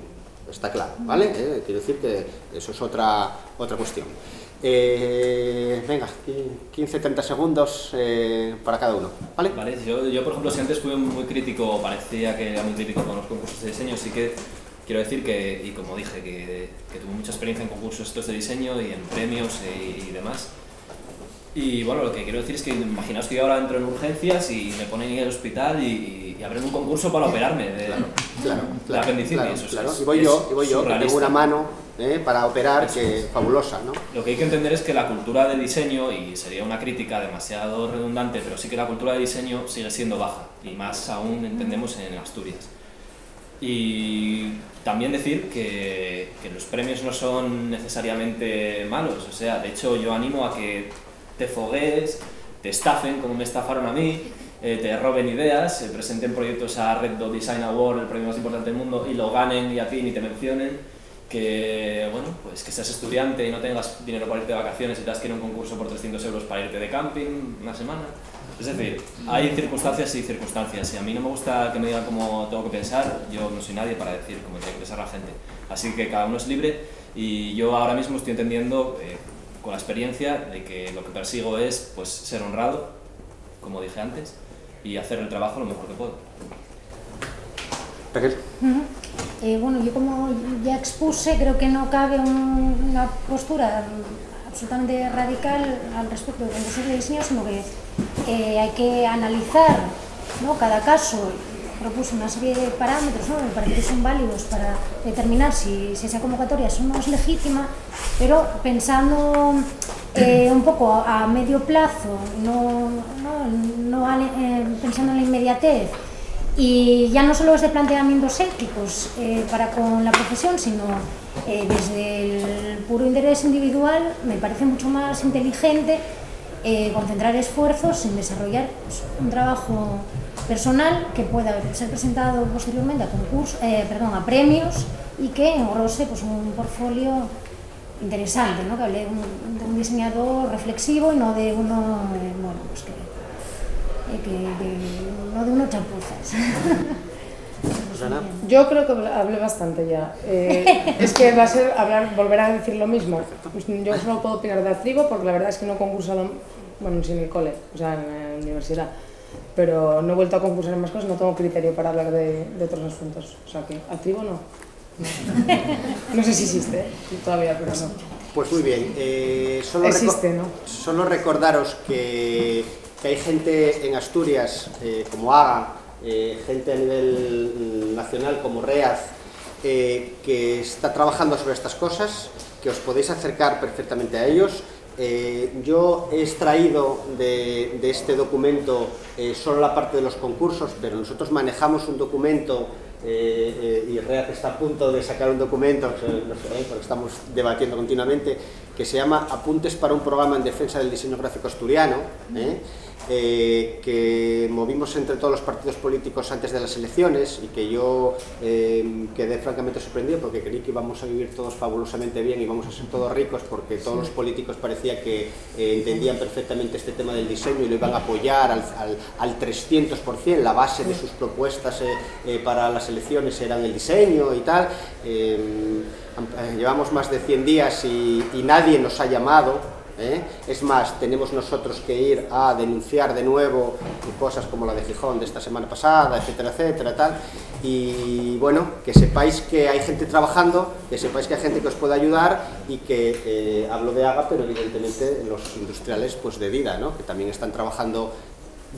Está claro, ¿vale? Eh, quiero decir que eso es otra, otra cuestión. Eh, venga, 15-30 segundos eh, para cada uno, ¿vale? Vale, yo, yo, por ejemplo, si antes fui muy crítico, parecía que era muy crítico con los concursos de diseño, sí que quiero decir que, y como dije, que, tuve mucha experiencia en concursos estos de diseño y en premios y demás. Y bueno, lo que quiero decir es que imaginaos que yo ahora entro en urgencias y me ponen en el hospital y, y abren un concurso para operarme de, Claro, de claro, apendicitis. claro, o sea, claro. es- Y voy yo, y voy yo, que tengo una mano eh, para operar Eso que fabulosa, ¿no? Lo que hay que entender es que la cultura de diseño, y sería una crítica demasiado redundante, pero sí que la cultura de diseño sigue siendo baja, y más aún entendemos en Asturias. Y también decir que, que los premios no son necesariamente malos, o sea, de hecho yo animo a que te foguees, te estafen como me estafaron a mí, eh, te roben ideas, se presenten proyectos a Red Dot Design Award, el premio más importante del mundo, y lo ganen y a ti ni te mencionen, que bueno, pues que seas estudiante y no tengas dinero para irte de vacaciones y te has que ir un concurso por 300 euros para irte de camping una semana. Es decir, hay circunstancias y circunstancias y a mí no me gusta que me digan cómo tengo que pensar, yo no soy nadie para decir cómo tiene que pensar la gente. Así que cada uno es libre y yo ahora mismo estoy entendiendo eh, con la experiencia de que lo que persigo es pues ser honrado, como dije antes, y hacer el trabajo lo mejor que puedo. Raquel. Ujú. Eh, bueno, yo como ya expuse, creo que no cabe un- una postura absolutamente radical al respecto de concursos de diseño, sino que eh, hay que analizar ¿no? cada caso. Propuse una serie de parámetros ¿no? me parece que son válidos para determinar si, esa convocatoria es o no es legítima, pero pensando eh, un poco a, medio plazo, no, no, no eh, pensando en la inmediatez, y ya no solo desde planteamientos éticos eh, para con la profesión, sino eh, desde el puro interés individual, me parece mucho más inteligente eh, concentrar esfuerzos en desarrollar pues, un trabajo personal que pueda ser presentado posteriormente a concursos, eh, perdón, a premios y que engrose pues, un portfolio interesante, ¿no? que hable de un, de un diseñador reflexivo y no de uno eh, bueno, pues que eh, que, no de unos chapuzas. Yo creo que hablé bastante ya. Eh, es que va a ser hablar, volver a decir lo mismo. Yo solo puedo opinar de Atribo porque la verdad es que no he concursado, bueno, sin el cole, o sea, en la universidad. Pero no he vuelto a concursar en más cosas, no tengo criterio para hablar de, de otros asuntos. O sea que Atribo no. No, No sé si existe ¿eh? todavía, pero no. Pues muy bien. eh, solo, Existe, ¿no? solo recordaros que, que hay gente en Asturias, eh, como AGA, eh, gente a nivel nacional como REAZ, eh, que está trabajando sobre estas cosas, que os podéis acercar perfectamente a ellos. Eh, yo he extraído de, este documento eh, solo la parte de los concursos, pero nosotros manejamos un documento eh, eh, y REAC está a punto de sacar un documento, no sé, porque estamos debatiendo continuamente, que se llama Apuntes para un programa en defensa del diseño gráfico asturiano, ¿eh? Que movimos entre todos los partidos políticos antes de las elecciones y que yo eh, quedé francamente sorprendido porque creí que íbamos a vivir todos fabulosamente bien y íbamos a ser todos ricos porque todos los políticos parecía que eh, entendían perfectamente este tema del diseño y lo iban a apoyar al, al, al 300%, la base de sus propuestas eh, para las elecciones eran el diseño y tal. Eh, llevamos más de 100 días y, y nadie nos ha llamado ¿eh? Es más, tenemos nosotros que ir a denunciar de nuevo cosas como la de Gijón de esta semana pasada, etcétera, etcétera, tal. Y bueno, que sepáis que hay gente trabajando, que sepáis que hay gente que os puede ayudar y que eh, hablo de AGA, pero evidentemente los industriales pues de vida, ¿no? que también están trabajando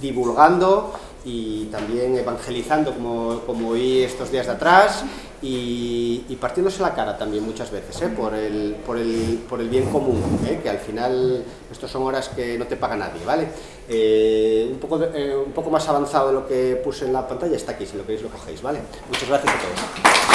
divulgando y también evangelizando como, como oí estos días de atrás y, partiéndose la cara también muchas veces ¿eh? por, el, por, el, por el bien común, ¿eh? que al final estos son horas que no te paga nadie, ¿vale? Eh, un, poco, un poco más avanzado de lo que puse en la pantalla está aquí, si lo queréis lo cogéis, ¿vale? Muchas gracias a todos.